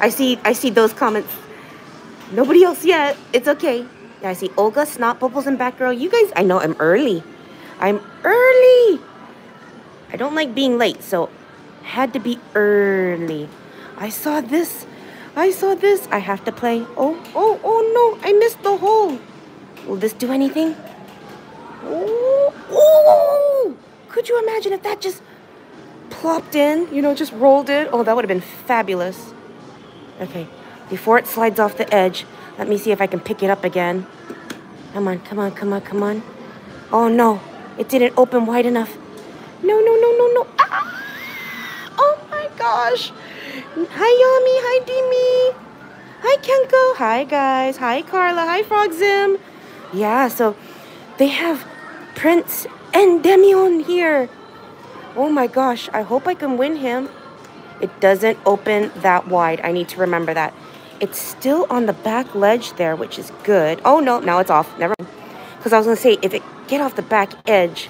I see I see those comments. Nobody else yet. It's okay. I see Olga, Snot Bubbles, and Batgirl. You guys, I know I'm early. I'm early. I don't like being late, so had to be early. I saw this. I saw this. I have to play. Oh, oh, oh no. I missed the hole. Will this do anything? Oh, oh. Could you imagine if that just plopped in, you know, just rolled it? Oh, that would have been fabulous. Okay, before it slides off the edge, let me see if I can pick it up again. Come on, come on, come on, come on. Oh no, it didn't open wide enough. No, no, no, no, no. Ah! Oh my gosh. Hi, Yami. Hi, Dimi. Hi, Kenko. Hi, guys. Hi, Carla. Hi, Frogzim. Yeah, so they have Prince Endymion here. Oh my gosh, I hope I can win him. It doesn't open that wide. I need to remember that. It's still on the back ledge there, which is good. Oh, no, now it's off. Never mind. Because I was going to say, if it get off the back edge.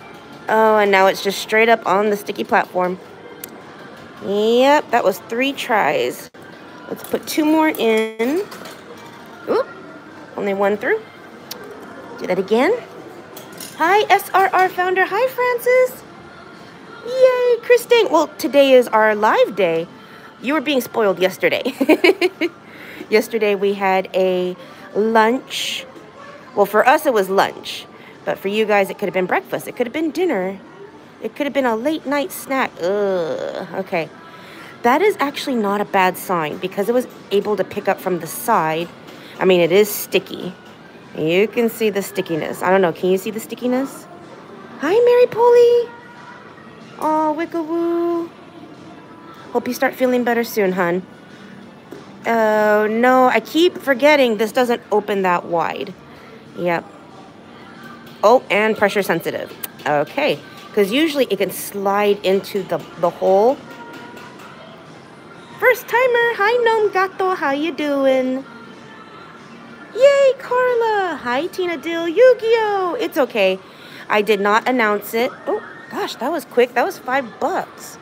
Oh, and now it's just straight up on the sticky platform. Yep, that was three tries. Let's put two more in. Oop, only one through. Do that again. Hi, SRR founder. Hi, Francis. Yay, Christine. Well, today is our live day. You were being spoiled yesterday. yesterday we had a lunch. Well, for us it was lunch. But for you guys, it could have been breakfast. It could have been dinner. It could have been a late night snack. Ugh. Okay. That is actually not a bad sign because it was able to pick up from the side. I mean, it is sticky. You can see the stickiness. I don't know. Can you see the stickiness? Hi, Mary Polly. Oh, Wickawoo. Hope you start feeling better soon, hun. Oh, no. I keep forgetting this doesn't open that wide. Yep. Oh, and pressure sensitive. Okay. Because usually it can slide into the, the hole. First timer. Hi, Gnome Gato. How you doing? Yay, Carla! Hi, Tina Dill. Yu-Gi-Oh! It's okay. I did not announce it. Oh, gosh, that was quick. That was five bucks.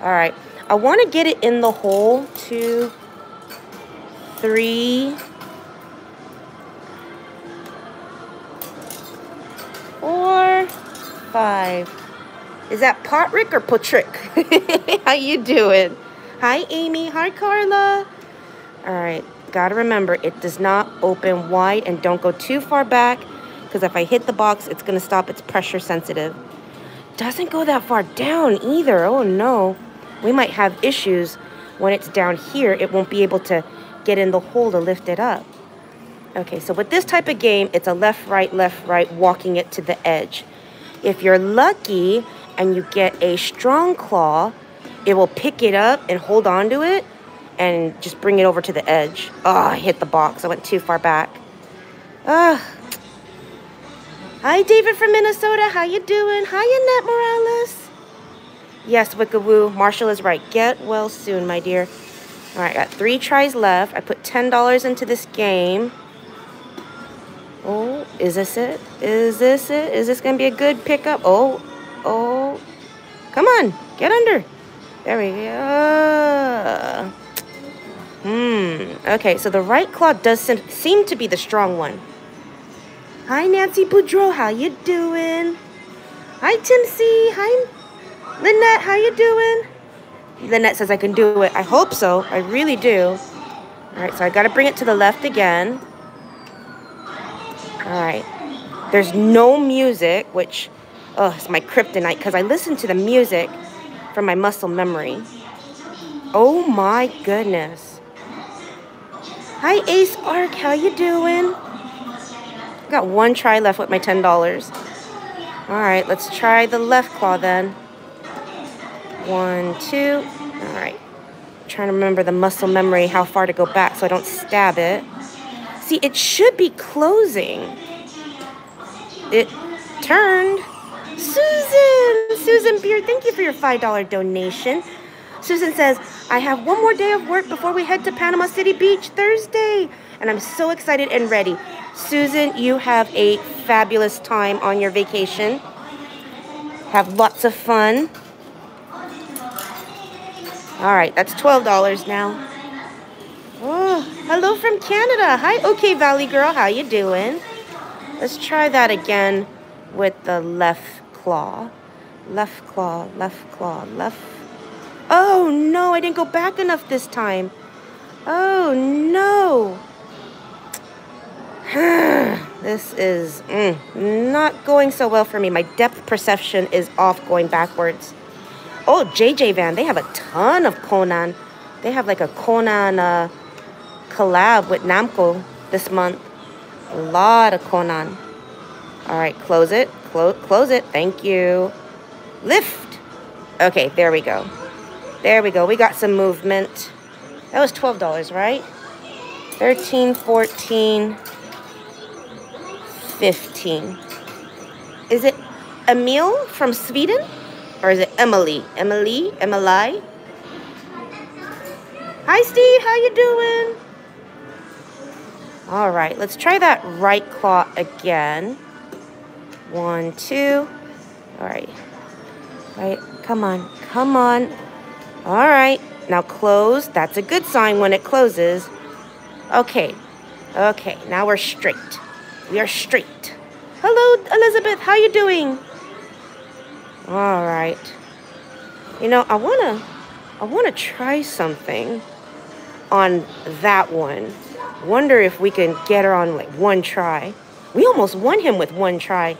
All right. I want to get it in the hole. Two, three, four, five. Is that Potrick or Patrick? How you doing? Hi, Amy. Hi, Carla. All right. Got to remember, it does not open wide and don't go too far back because if I hit the box, it's going to stop. It's pressure sensitive. Doesn't go that far down either. Oh, no. We might have issues when it's down here. It won't be able to get in the hole to lift it up. Okay, so with this type of game, it's a left, right, left, right, walking it to the edge. If you're lucky and you get a strong claw, it will pick it up and hold on to it and just bring it over to the edge. Ah, oh, I hit the box. I went too far back. Ugh. Hi, David from Minnesota. How you doing? Hi, Annette Morales. Yes, Wickawoo. Marshall is right. Get well soon, my dear. All right, got three tries left. I put $10 into this game. Oh, is this it? Is this it? Is this going to be a good pickup? Oh, oh. Come on, get under. There we go. Hmm. Okay, so the right claw does seem to be the strong one. Hi, Nancy Boudreau. How you doing? Hi, Tim C. Hi, Lynette. How you doing? Lynette says I can do it. I hope so. I really do. All right, so I got to bring it to the left again. All right. There's no music, which, oh, it's my kryptonite because I listen to the music from my muscle memory. Oh my goodness. Hi, Ace Arc. How you doing? Got one try left with my $10. All right, let's try the left claw then. One, two. All right. trying to remember the muscle memory, how far to go back so I don't stab it. See, it should be closing. It turned. Susan! Susan Beard, thank you for your $5 donation. Susan says, I have one more day of work before we head to Panama City Beach Thursday. And I'm so excited and ready. Susan, you have a fabulous time on your vacation. Have lots of fun. All right, that's $12 now. Oh, Hello from Canada. Hi, OK Valley girl. How you doing? Let's try that again with the left claw. Left claw, left claw, left. Oh, no, I didn't go back enough this time. Oh, no. this is mm, not going so well for me. My depth perception is off going backwards. Oh, JJ Van, they have a ton of Conan. They have like a Conan uh, collab with Namco this month. A lot of Conan. All right, close it. Close, close it. Thank you. Lift. Okay, there we go. There we go. We got some movement. That was $12, right? 13, 14, 15. Is it Emil from Sweden? Or is it Emily? Emily? Emily? Hi, Steve. How you doing? All right, let's try that right claw again. One, two. All right. Right, come on, come on. All right, now close. That's a good sign when it closes. Okay, okay, now we're straight. We are straight. Hello, Elizabeth, how you doing? All right. You know, I wanna, I wanna try something on that one. Wonder if we can get her on like one try. We almost won him with one try.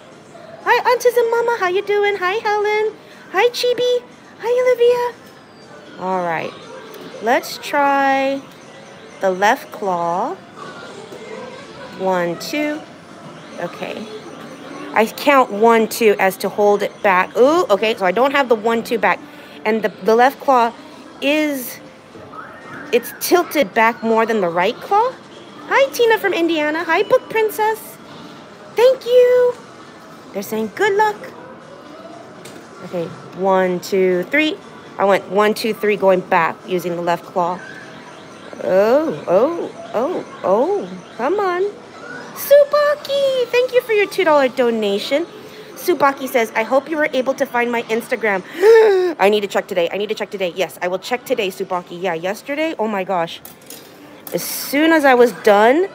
Hi, Aunties and Mama, how you doing? Hi, Helen. Hi, Chibi. Hi, Olivia. All right, let's try the left claw. One, two. Okay. I count one, two as to hold it back. Ooh, okay, so I don't have the one, two back. And the, the left claw is, it's tilted back more than the right claw. Hi, Tina from Indiana. Hi, Book Princess. Thank you. They're saying good luck. Okay, one, two, three. I went one, two, three going back using the left claw. Oh, oh, oh, oh, come on. Subaki, thank you for your $2 donation. Subaki says, I hope you were able to find my Instagram. I need to check today. I need to check today. Yes, I will check today, Subaki. Yeah, yesterday, oh my gosh. As soon as I was done,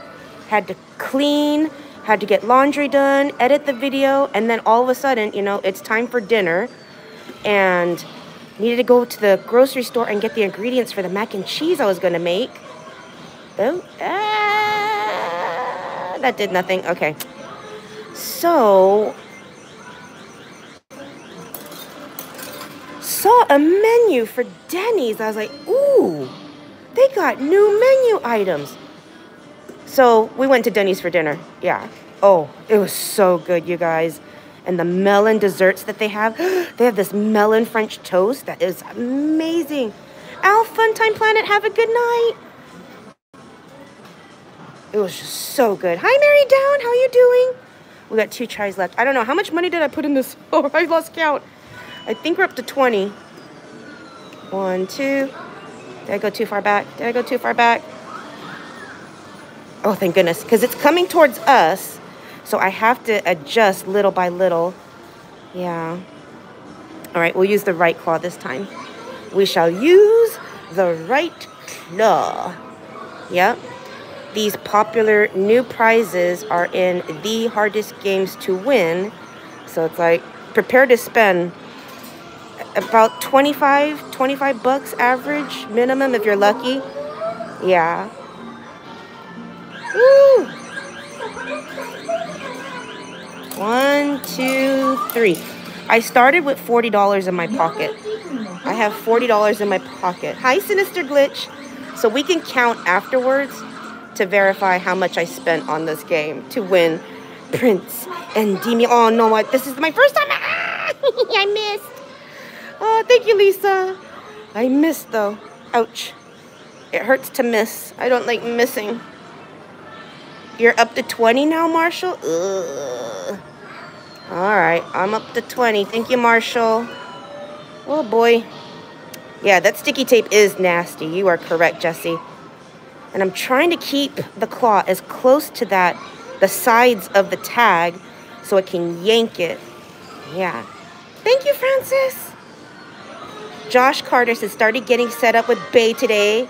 had to clean, had to get laundry done, edit the video, and then all of a sudden, you know, it's time for dinner. And needed to go to the grocery store and get the ingredients for the mac and cheese I was going to make. Oh, ah, that did nothing. Okay. So, saw a menu for Denny's. I was like, ooh, they got new menu items. So we went to Denny's for dinner. Yeah. Oh, it was so good, you guys. And the melon desserts that they have. they have this melon French toast that is amazing. Al Funtime Planet, have a good night. It was just so good. Hi, Mary Down. How are you doing? We got two tries left. I don't know. How much money did I put in this? Oh, I lost count. I think we're up to 20. One, two. Did I go too far back? Did I go too far back? Oh, thank goodness. Because it's coming towards us. So I have to adjust little by little. Yeah. All right, we'll use the right claw this time. We shall use the right claw. Yep. These popular new prizes are in the hardest games to win. So it's like prepare to spend about 25, 25 bucks average minimum if you're lucky. Yeah. Woo! One, two, three. I started with $40 in my pocket. I have $40 in my pocket. Hi, Sinister Glitch. So we can count afterwards to verify how much I spent on this game to win Prince Endymion. Oh, no, what? This is my first time. I missed. Oh, thank you, Lisa. I missed, though. Ouch. It hurts to miss. I don't like missing. You're up to 20 now, Marshall? Ugh. All right, I'm up to 20. Thank you, Marshall. Oh, boy. Yeah, that sticky tape is nasty. You are correct, Jesse. And I'm trying to keep the claw as close to that, the sides of the tag, so it can yank it. Yeah. Thank you, Francis. Josh Carter says, started getting set up with Bay today.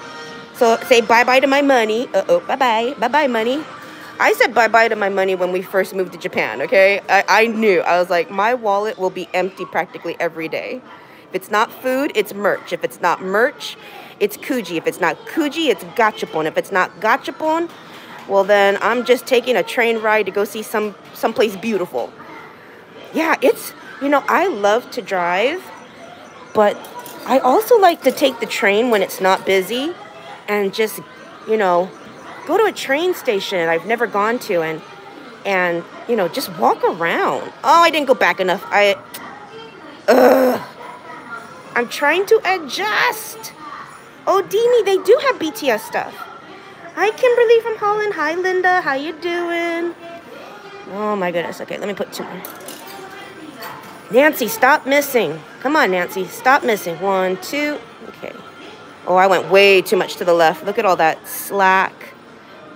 So say bye-bye to my money. Uh-oh, bye-bye. Bye-bye, money. I said bye-bye to my money when we first moved to Japan, okay? I, I knew. I was like, my wallet will be empty practically every day. If it's not food, it's merch. If it's not merch, it's Kuji. If it's not Kuji, it's Gachapon. If it's not Gachapon, well then I'm just taking a train ride to go see some someplace beautiful. Yeah, it's, you know, I love to drive, but I also like to take the train when it's not busy and just, you know, go to a train station I've never gone to and and you know just walk around. Oh, I didn't go back enough. I ugh. I'm trying to adjust. Oh, Dini, they do have BTS stuff. Hi, Kimberly from Holland. Hi, Linda. How you doing? Oh my goodness. Okay, let me put two more. Nancy, stop missing. Come on, Nancy. Stop missing. One, two. Okay. Oh, I went way too much to the left. Look at all that slack.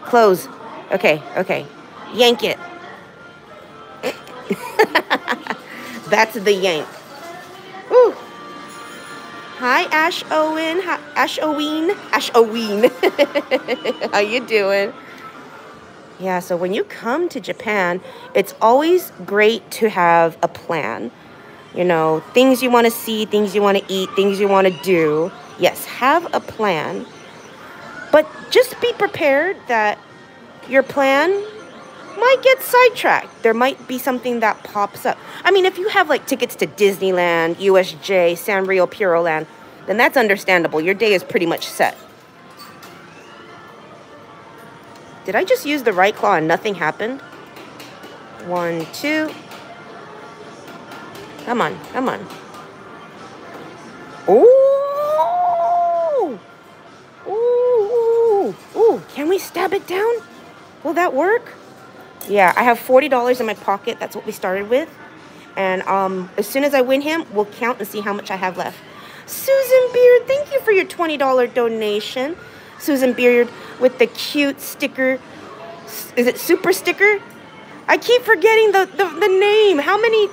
Close. Okay, okay. Yank it. That's the yank. Woo. Hi, Ash Owen. Hi, Ash Owen. Ash Owen. How you doing? Yeah, so when you come to Japan, it's always great to have a plan. You know, things you want to see, things you want to eat, things you want to do. Yes, have a plan. But just be prepared that your plan might get sidetracked. There might be something that pops up. I mean, if you have like tickets to Disneyland, USJ, Sanrio Puro Land, then that's understandable. Your day is pretty much set. Did I just use the right claw and nothing happened? One, two. Come on, come on. Ooh! Ooh, ooh, ooh. Can we stab it down? Will that work? Yeah, I have $40 in my pocket. That's what we started with. And um, as soon as I win him, we'll count and see how much I have left. Susan Beard, thank you for your $20 donation. Susan Beard with the cute sticker. Is it super sticker? I keep forgetting the, the, the name. How many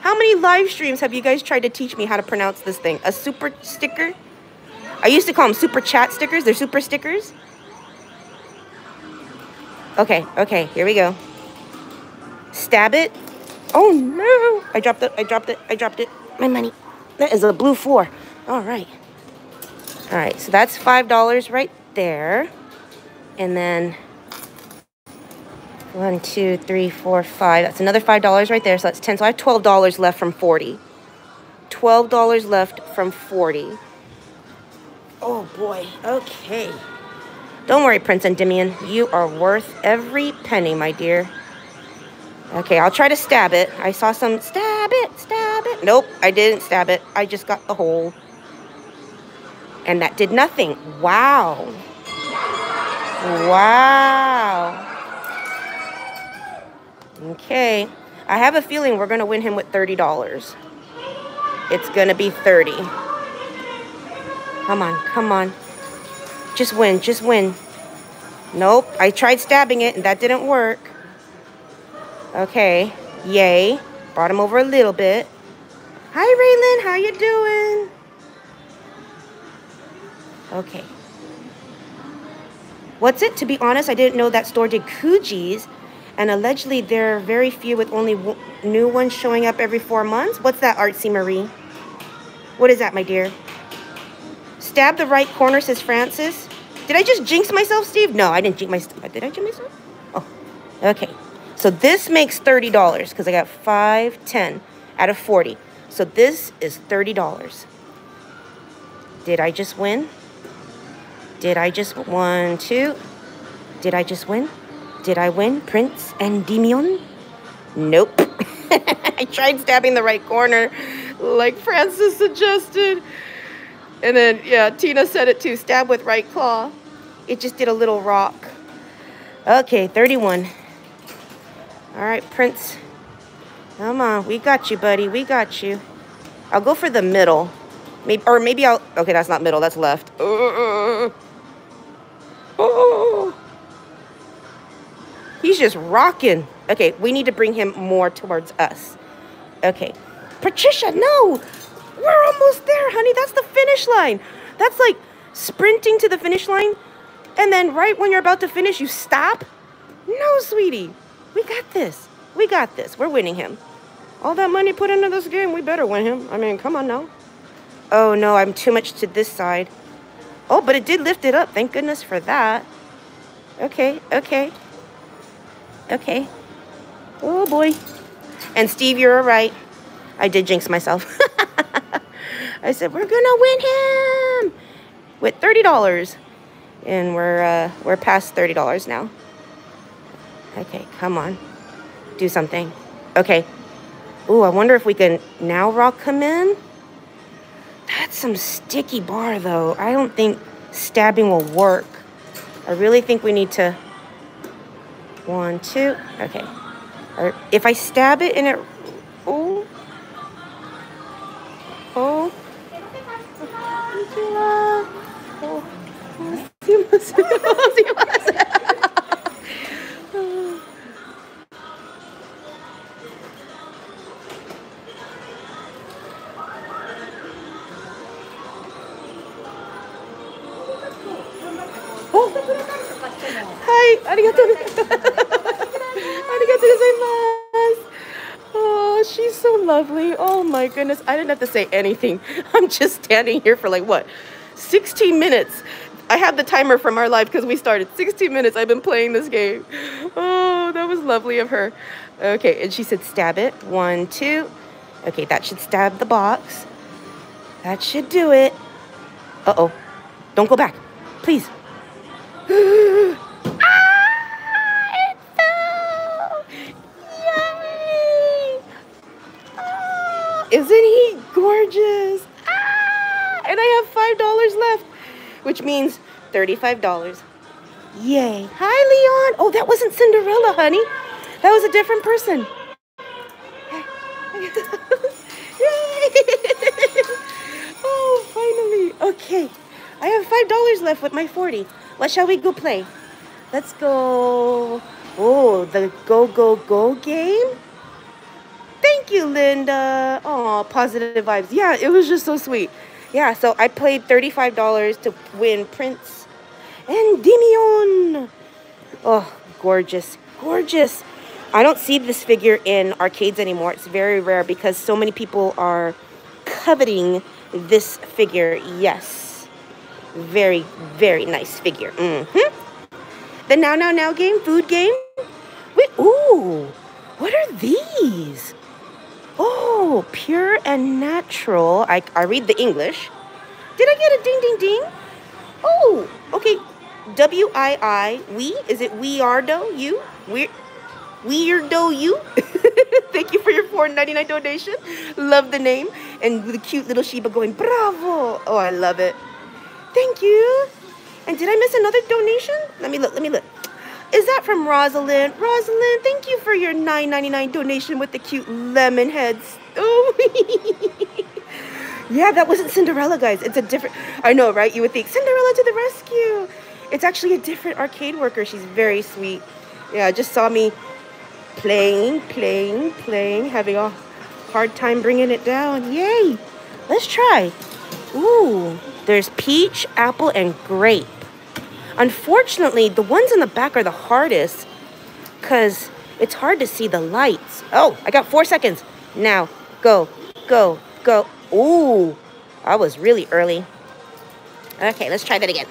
how many live streams have you guys tried to teach me how to pronounce this thing? A super sticker? I used to call them super chat stickers. They're super stickers. Okay, okay, here we go. Stab it. Oh no! I dropped it, I dropped it, I dropped it. My money. That is a blue four. All right. All right, so that's $5 right there. And then one, two, three, four, five. That's another $5 right there. So that's 10. So I have $12 left from 40. $12 left from 40. Oh boy. Okay. Don't worry, Prince Endymion. You are worth every penny, my dear. Okay, I'll try to stab it. I saw some stab it, stab it. Nope, I didn't stab it. I just got the hole. And that did nothing. Wow. Wow. Okay. I have a feeling we're going to win him with $30. It's going to be 30. Come on, come on. Just win, just win. Nope, I tried stabbing it and that didn't work. Okay, yay. Brought him over a little bit. Hi, Raylan, how you doing? Okay. What's it? To be honest, I didn't know that store did Kujis. And allegedly, there are very few with only new ones showing up every four months. What's that, Artsy Marie? What is that, my dear? Stab the right corner, says Francis. Did I just jinx myself, Steve? No, I didn't jinx myself. Did I jinx myself? Oh, okay. So this makes $30 because I got 5, 10 out of 40. So this is $30. Did I just win? Did I just one, two? Did I just win? Did I win, Prince and Endymion? Nope. I tried stabbing the right corner like Francis suggested. And then, yeah, Tina said it too. Stab with right claw. It just did a little rock. Okay, 31. All right, Prince. Come on. We got you, buddy. We got you. I'll go for the middle. Maybe, or maybe I'll... Okay, that's not middle. That's left. Uh, oh. He's just rocking. Okay, we need to bring him more towards us. Okay. Patricia, no! We're almost there, honey. That's the finish line. That's like sprinting to the finish line, and then right when you're about to finish, you stop? No, sweetie. We got this. We got this. We're winning him. All that money put into this game, we better win him. I mean, come on now. Oh, no, I'm too much to this side. Oh, but it did lift it up. Thank goodness for that. Okay, okay. Okay. Oh, boy. And Steve, you're right. I did jinx myself. I said, we're going to win him with $30. And we're, uh, we're past $30 now. Okay, come on. Do something. Okay. Ooh, I wonder if we can now rock come in. That's some sticky bar, though. I don't think stabbing will work. I really think we need to... One, two. Okay. Or if I stab it and it... Oh. Oh, she's so lovely. Oh my goodness. I didn't have to say anything. I'm just standing here for like what? 16 minutes. I have the timer from our live because we started 16 minutes. I've been playing this game. Oh, that was lovely of her. Okay, and she said stab it. One, two. Okay, that should stab the box. That should do it. Uh-oh. Don't go back. Please. Isn't he gorgeous? Ah! And I have $5 left, which means $35. Yay. Hi, Leon. Oh, that wasn't Cinderella, honey. That was a different person. Yay! Oh, finally. Okay. I have $5 left with my 40. What shall we go play? Let's go. Oh, the Go Go Go game? Thank you, Linda. Oh, positive vibes. Yeah, it was just so sweet. Yeah, so I played $35 to win Prince and Endymion. Oh, gorgeous. Gorgeous. I don't see this figure in arcades anymore. It's very rare because so many people are coveting this figure. Yes. Very, very nice figure. Mm-hmm. The Now Now Now game, food game. Wait, ooh, what are these? Pure and natural. I, I read the English. Did I get a ding, ding, ding? Oh, okay. W I I, we? Is it weirdo, you? Weird, weirdo, you? Thank you for your $4.99 donation. Love the name. And the cute little Shiba going, bravo. Oh, I love it. Thank you. And did I miss another donation? Let me look, let me look. Is that from Rosalind? Rosalind, thank you for your $9.99 donation with the cute lemon heads. Oh, yeah, that wasn't Cinderella, guys. It's a different. I know, right? You would think Cinderella to the rescue. It's actually a different arcade worker. She's very sweet. Yeah, just saw me playing, playing, playing, having a hard time bringing it down. Yay! Let's try. Ooh, there's peach, apple, and grape. Unfortunately, the ones in the back are the hardest because it's hard to see the lights. Oh, I got four seconds. Now, go, go, go. Ooh, I was really early. Okay, let's try that again.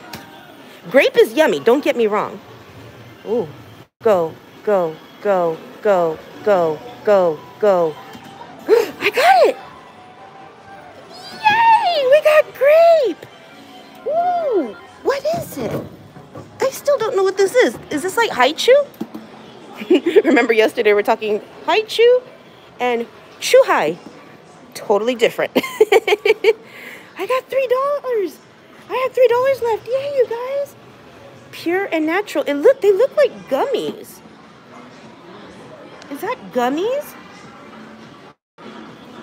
Grape is yummy, don't get me wrong. Ooh, go, go, go, go, go, go, go. I got it! Yay! We got grape! Ooh, what is it? I still don't know what this is. Is this like Hi-Chew? Remember yesterday we are talking Hi-Chew and Chuhai. Totally different. I got three dollars. I have three dollars left. Yay, you guys! Pure and natural. And look they look like gummies. Is that gummies?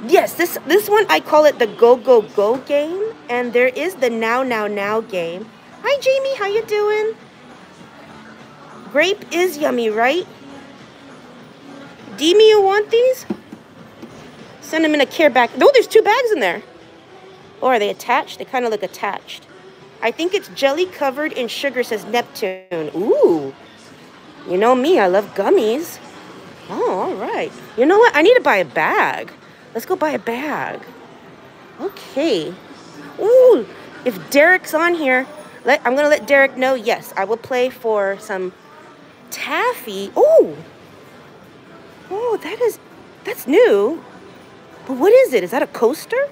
Yes, this this one I call it the Go Go Go game, and there is the Now Now Now game. Hi Jamie, how you doing? Grape is yummy, right? Demi, you want these? Send them in a care bag. No, there's two bags in there. Or are they attached? They kind of look attached. I think it's jelly covered in sugar, says Neptune. Ooh. You know me, I love gummies. Oh, all right. You know what? I need to buy a bag. Let's go buy a bag. Okay. Ooh, if Derek's on here, let I'm gonna let Derek know. Yes, I will play for some taffy. Oh, oh, that is that's new. But what is it? Is that a coaster?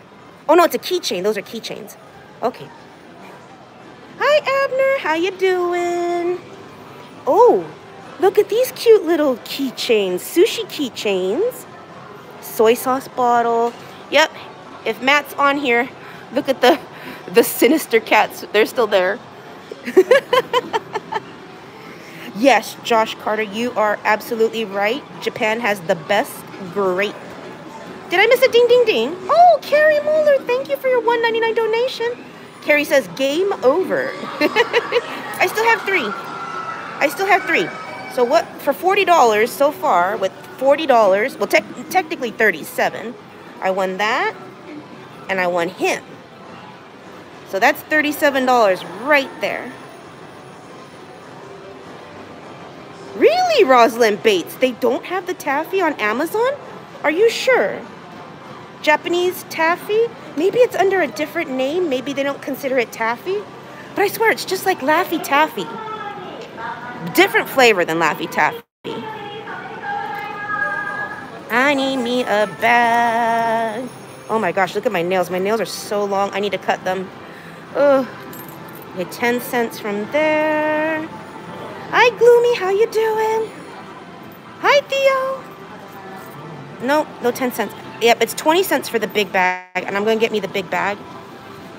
Oh no, it's a keychain. Those are keychains. Okay. Hi, Abner. How you doing? Oh, look at these cute little keychains. Sushi keychains. Soy sauce bottle. Yep. If Matt's on here, look at the the sinister cats. They're still there. yes, Josh Carter, you are absolutely right. Japan has the best grape. Did I miss a ding ding ding? Oh, Carrie Mueller, thank you for your 199 donation. Carrie says, game over. I still have three. I still have three. So what, for $40 so far, with $40, well, te technically 37 I won that, and I won him. So that's $37 right there. Really, Rosalind Bates? They don't have the taffy on Amazon? Are you sure? Japanese taffy? Maybe it's under a different name. Maybe they don't consider it taffy. But I swear, it's just like Laffy Taffy. Different flavor than Laffy Taffy. I need me a bag. Oh my gosh, look at my nails. My nails are so long. I need to cut them. Ugh. Get 10 cents from there. Hi, Gloomy. How you doing? Hi, Theo. No, no 10 cents. Yep, it's 20 cents for the big bag, and I'm going to get me the big bag.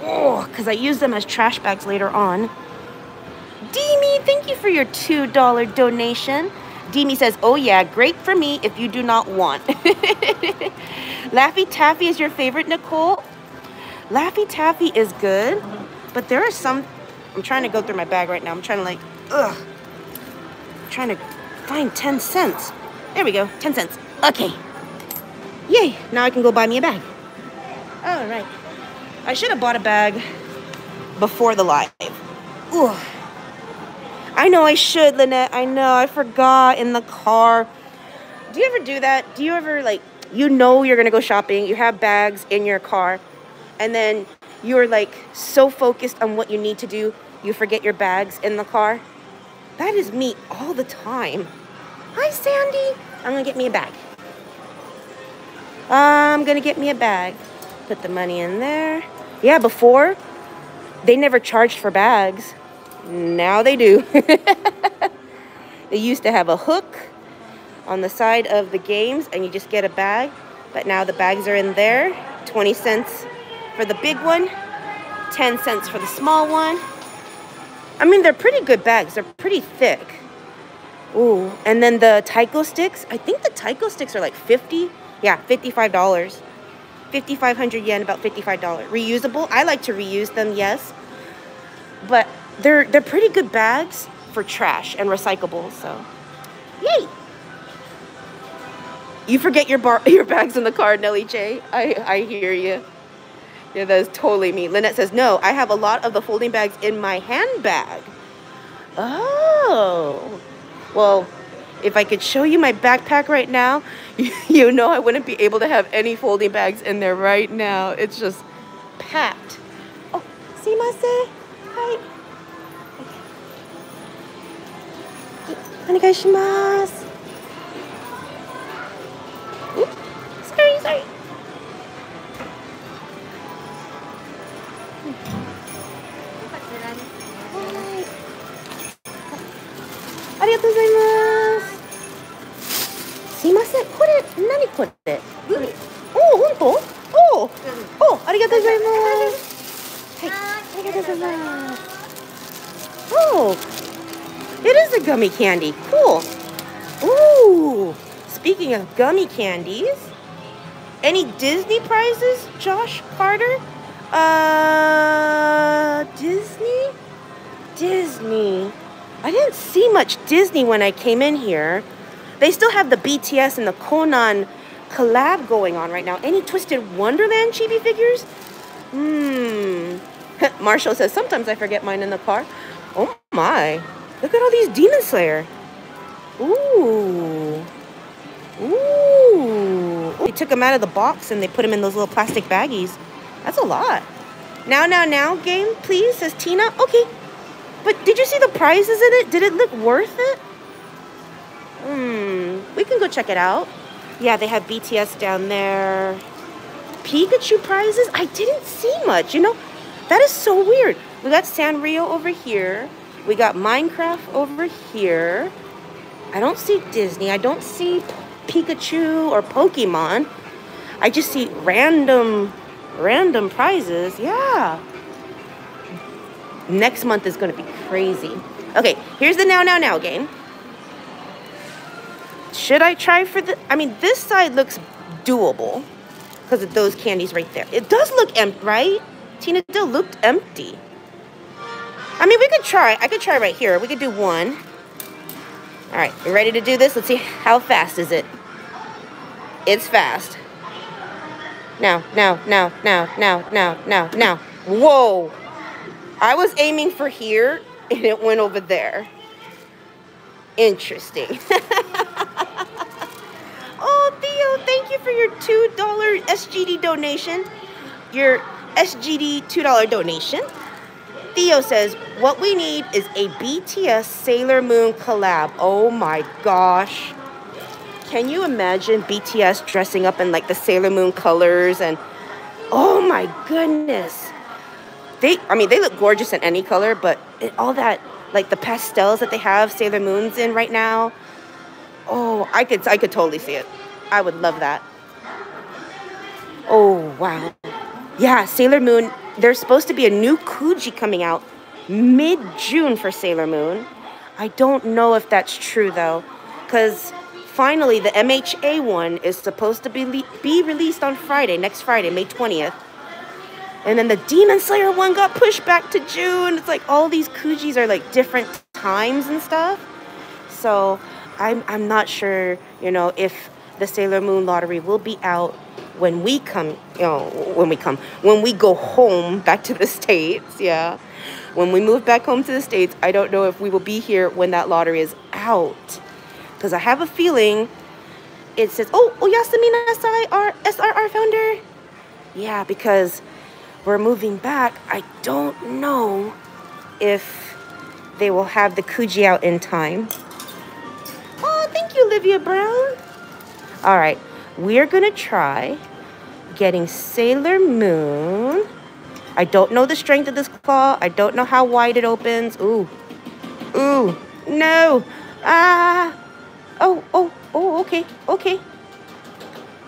Oh, because I use them as trash bags later on. Demi, thank you for your $2 donation. Demi says, oh yeah, great for me if you do not want. Laffy Taffy is your favorite, Nicole? Laffy Taffy is good, but there are some... I'm trying to go through my bag right now. I'm trying to like, ugh. Trying to find 10 cents. There we go, 10 cents. Okay. Yay, now I can go buy me a bag. All right. I should have bought a bag before the live. Ooh. I know I should, Lynette. I know. I forgot in the car. Do you ever do that? Do you ever, like, you know you're to go shopping, you have bags in your car, and then you're, like, so focused on what you need to do, you forget your bags in the car? That is me all the time. Hi, Sandy. I'm to get me a bag. I'm gonna get me a bag. Put the money in there. Yeah, before they never charged for bags. Now they do. they used to have a hook on the side of the games and you just get a bag. But now the bags are in there. 20 cents for the big one, 10 cents for the small one. I mean, they're pretty good bags. They're pretty thick. Ooh, and then the Taiko sticks. I think the Taiko sticks are like 50 yeah, $55. 5,500 yen, about $55. Reusable. I like to reuse them, yes. But they're they're pretty good bags for trash and recyclable, so yay. You forget your bar your bags in the car, Nelly J. I, I hear you. Yeah, that is totally me. Lynette says, no, I have a lot of the folding bags in my handbag. Oh. Well, if I could show you my backpack right now, you know I wouldn't be able to have any folding bags in there right now. It's just packed. Oh, see my Hi. Onegaishimasu. Oops. Sorry, sorry. ありがとうございます。すいませんこれ何これグミおお本当おお、うん、おありがとうございますはいありがとうございます Oh it is a gummy candy cool Ooh speaking of gummy candies any Disney prizes Josh Carter uh Disney Disney I didn't see much Disney when I came in here they still have the BTS and the Conan collab going on right now. Any Twisted Wonderland chibi figures? Hmm. Marshall says, sometimes I forget mine in the car. Oh my. Look at all these Demon Slayer. Ooh. Ooh. They took them out of the box and they put them in those little plastic baggies. That's a lot. Now, now, now, game, please, says Tina. Okay. But did you see the prizes in it? Did it look worth it? Hmm. We can go check it out. Yeah, they have BTS down there. Pikachu prizes? I didn't see much. You know, that is so weird. We got Sanrio over here. We got Minecraft over here. I don't see Disney. I don't see Pikachu or Pokemon. I just see random, random prizes. Yeah. Next month is going to be crazy. Okay, here's the now, now, now game. Should I try for the... I mean, this side looks doable because of those candies right there. It does look empty, right? Tina Dill looked empty. I mean, we could try. I could try right here. We could do one. All right, ready to do this? Let's see how fast is it. It's fast. Now, now, now, now, now, now, now, now. Whoa. I was aiming for here, and it went over there. Interesting. oh, Theo, thank you for your $2 SGD donation. Your SGD $2 donation. Theo says, what we need is a BTS Sailor Moon collab. Oh my gosh. Can you imagine BTS dressing up in like the Sailor Moon colors and oh my goodness. They I mean they look gorgeous in any color, but it, all that like the pastels that they have Sailor Moons in right now. Oh, I could I could totally see it. I would love that. Oh, wow. Yeah, Sailor Moon, there's supposed to be a new Kuji coming out mid-June for Sailor Moon. I don't know if that's true though, cuz finally the MHA one is supposed to be be released on Friday, next Friday, May 20th. And then the Demon Slayer one got pushed back to June. It's like all these Kujis are like different times and stuff. So I'm, I'm not sure, you know, if the Sailor Moon lottery will be out when we come, you know, when we come, when we go home back to the States, yeah. When we move back home to the States, I don't know if we will be here when that lottery is out. Because I have a feeling it says, oh, oh, Yasamina our SRR founder. Yeah, because we're moving back, I don't know if they will have the Kuji out in time. Oh, thank you, Olivia Brown. All right, we're gonna try getting Sailor Moon. I don't know the strength of this claw. I don't know how wide it opens. Ooh, ooh, no. Ah, oh, oh, oh, okay, okay.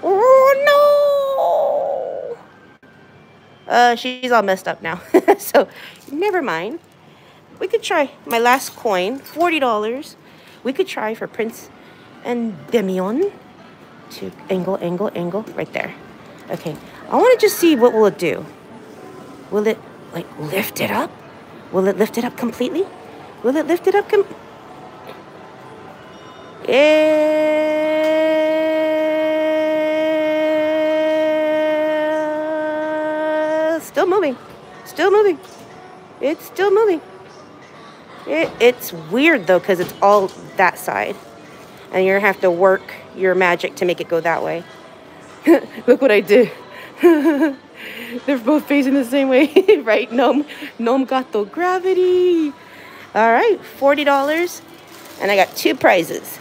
Oh, no. Uh, she's all messed up now. so, never mind. We could try my last coin, $40. We could try for Prince and Demion to angle, angle, angle, right there. Okay, I want to just see what will it do. Will it, like, lift it up? Will it lift it up completely? Will it lift it up com- Yeah. Still moving. Still moving. It's still moving. It, it's weird, though, because it's all that side. And you're to have to work your magic to make it go that way. Look what I did. They're both facing the same way, right? Nom, nom gato gravity. All right, $40. And I got two prizes.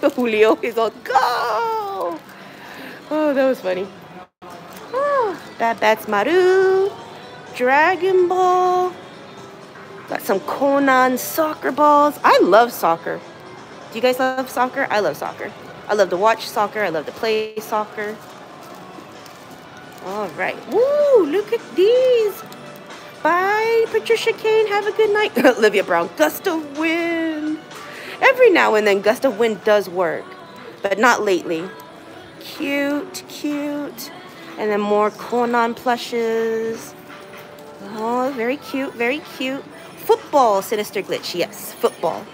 Julio is all, go! Oh, that was funny. Badtz-Maru. Dragon Ball. Got some Conan soccer balls. I love soccer. Do you guys love soccer? I love soccer. I love to watch soccer. I love to play soccer. All right. Woo, look at these. Bye, Patricia Kane. Have a good night. Olivia Brown, gust of wind. Every now and then, gust of wind does work, but not lately. Cute, cute. And then more Conan plushes. Oh, very cute, very cute. Football, Sinister Glitch. Yes, football.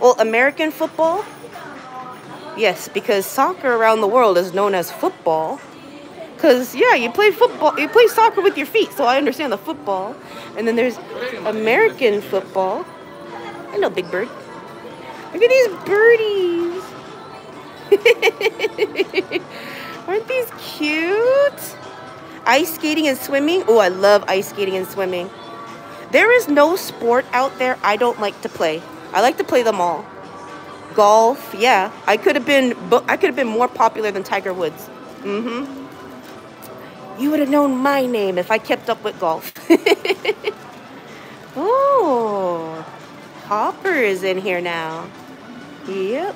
Well, American football? Yes, because soccer around the world is known as football. Cause yeah, you play football, you play soccer with your feet, so I understand the football. And then there's American football. I know Big Bird. Look at these birdies. Aren't these cute? Ice skating and swimming. Oh, I love ice skating and swimming. There is no sport out there I don't like to play. I like to play them all. Golf, yeah. I could have been I could have been more popular than Tiger Woods. Mm-hmm. You would have known my name if I kept up with golf. oh, Hopper is in here now. Yep.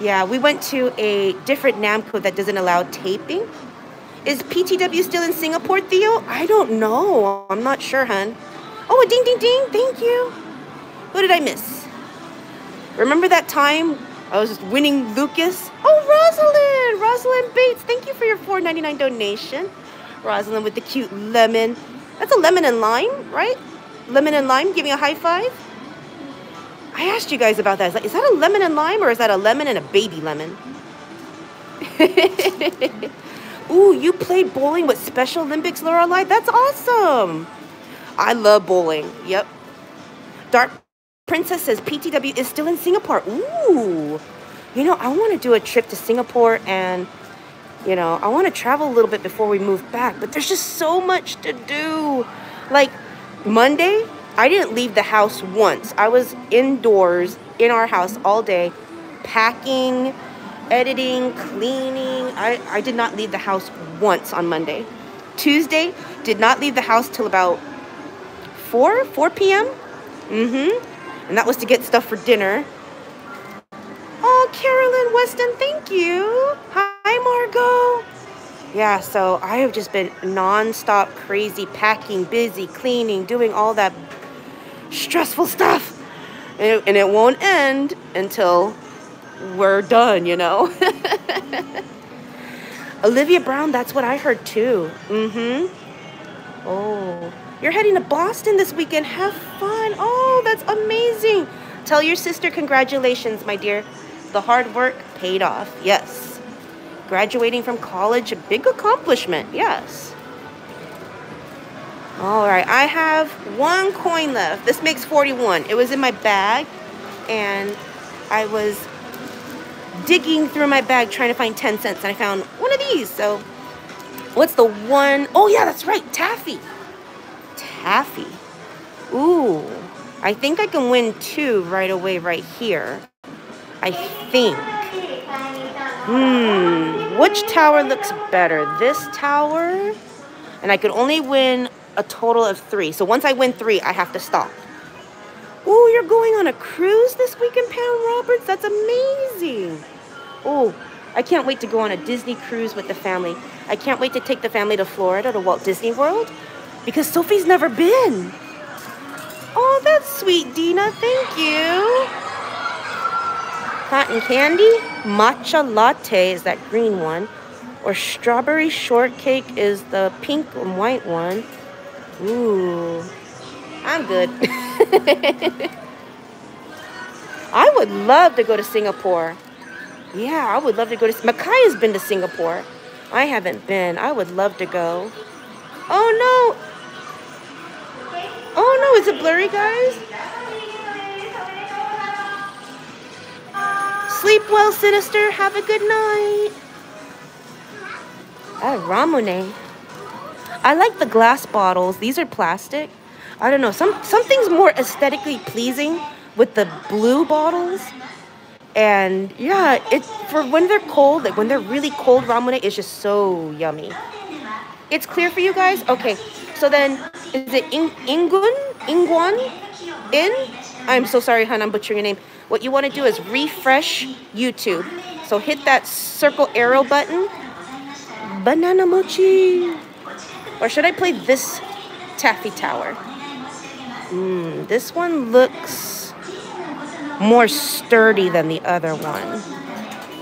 Yeah, we went to a different Namco that doesn't allow taping. Is PTW still in Singapore, Theo? I don't know. I'm not sure, hun. Oh, a ding, ding, ding. Thank you. Who did I miss? Remember that time I was winning Lucas? Oh, Rosalind! Rosalind Bates, thank you for your $4.99 donation. Rosalind with the cute lemon. That's a lemon and lime, right? Lemon and lime, give me a high five. I asked you guys about that. Is, that. is that a lemon and lime or is that a lemon and a baby lemon? Ooh, you played bowling with Special Olympics, Lorelai? That's awesome. I love bowling. Yep. Dark Princess says PTW is still in Singapore. Ooh. You know, I want to do a trip to Singapore and you know, I want to travel a little bit before we move back, but there's just so much to do. Like Monday, I didn't leave the house once. I was indoors in our house all day, packing, editing, cleaning. I, I did not leave the house once on Monday. Tuesday, did not leave the house till about 4, 4 p.m. Mm-hmm. And that was to get stuff for dinner. Oh, Carolyn Weston, thank you. Hi. Margot. Yeah, so I have just been nonstop crazy packing, busy, cleaning, doing all that stressful stuff. And it, and it won't end until we're done, you know? Olivia Brown, that's what I heard too. Mm hmm. Oh, you're heading to Boston this weekend. Have fun. Oh, that's amazing. Tell your sister congratulations, my dear. The hard work paid off. Yes graduating from college, a big accomplishment, yes. All right, I have one coin left. This makes 41. It was in my bag, and I was digging through my bag trying to find 10 cents, and I found one of these. So, what's the one? Oh, yeah, that's right, taffy. Taffy. Ooh, I think I can win two right away right here. I think. Hmm, which tower looks better? This tower? And I could only win a total of three. So once I win three, I have to stop. Oh, you're going on a cruise this weekend, Pam Roberts? That's amazing. Oh, I can't wait to go on a Disney cruise with the family. I can't wait to take the family to Florida to Walt Disney World because Sophie's never been. Oh, that's sweet, Dina. Thank you. Cotton candy, matcha latte is that green one, or strawberry shortcake is the pink and white one. Ooh, I'm good. I would love to go to Singapore. Yeah, I would love to go to. Makai has been to Singapore. I haven't been. I would love to go. Oh no! Oh no! Is it blurry, guys? Sleep well, Sinister. Have a good night. Oh, Ramune. I like the glass bottles. These are plastic. I don't know. Some something's more aesthetically pleasing with the blue bottles. And yeah, it's for when they're cold, like when they're really cold Ramune is just so yummy. It's clear for you guys? Okay. So then is it In Ingun? Ingwan? In? I'm so sorry, hon, I'm butchering your name what you want to do is refresh YouTube. So hit that circle arrow button. Banana mochi. Or should I play this taffy tower? Mm, this one looks more sturdy than the other one.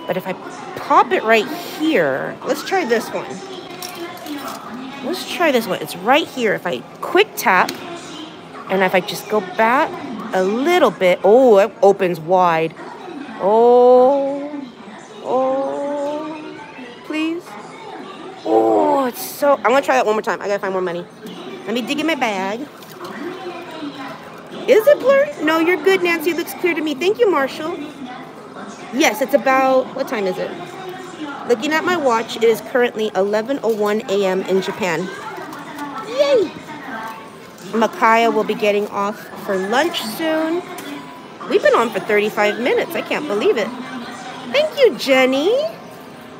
But if I pop it right here, let's try this one. Let's try this one. It's right here. If I quick tap, and if I just go back a little bit. Oh, it opens wide. Oh, oh, please. it's so I'm gonna try that one more time. I gotta find more money. Let me dig in my bag. Is it blurry? No, you're good, Nancy. It looks clear to me. Thank you, Marshall. Yes, it's about, what time is it? Looking at my watch, it is currently 11.01 a.m. in Japan. Yay! Micaiah will be getting off for lunch soon. We've been on for 35 minutes. I can't believe it. Thank you, Jenny.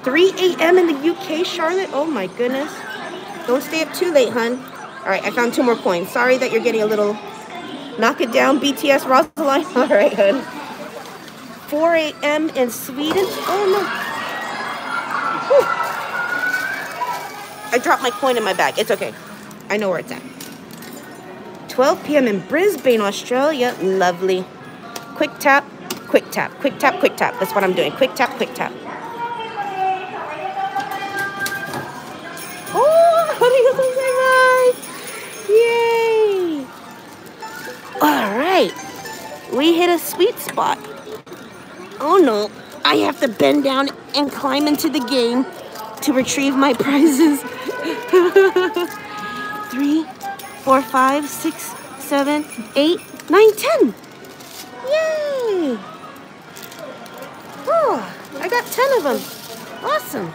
3 a.m. in the UK, Charlotte. Oh my goodness. Don't stay up too late, hun. All right, I found two more coins. Sorry that you're getting a little knock it down, BTS Rosaline. All right, hun. 4 a.m. in Sweden. Oh no. Whew. I dropped my coin in my bag. It's okay. I know where it's at. 12 p.m. in Brisbane, Australia. Lovely. Quick tap, quick tap, quick tap, quick tap. That's what I'm doing. Quick tap, quick tap. We hit a sweet spot. Oh no, I have to bend down and climb into the game to retrieve my prizes. Three, four, five, six, seven, eight, nine, ten. Yay! Oh, I got ten of them. Awesome.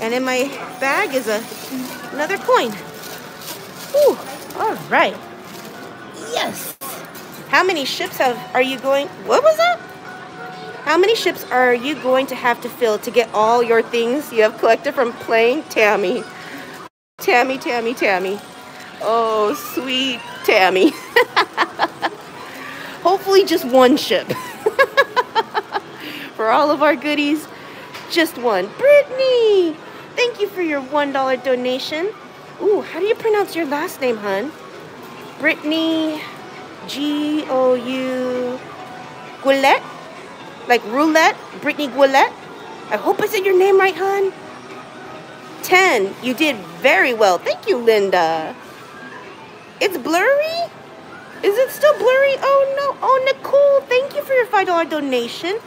And in my bag is a another coin. Ooh, all right. Yes. How many ships have are you going? What was that? How many ships are you going to have to fill to get all your things you have collected from playing Tammy? Tammy, Tammy, Tammy. Oh, sweet Tammy. Hopefully, just one ship. for all of our goodies, just one. Brittany, thank you for your $1 donation. Ooh, how do you pronounce your last name, hun? Brittany G O U Goulet? Like roulette? Brittany Goulet? I hope I said your name right, hon. 10. You did very well. Thank you, Linda. It's blurry? Is it still blurry? Oh, no. Oh, Nicole, thank you for your $5 donation.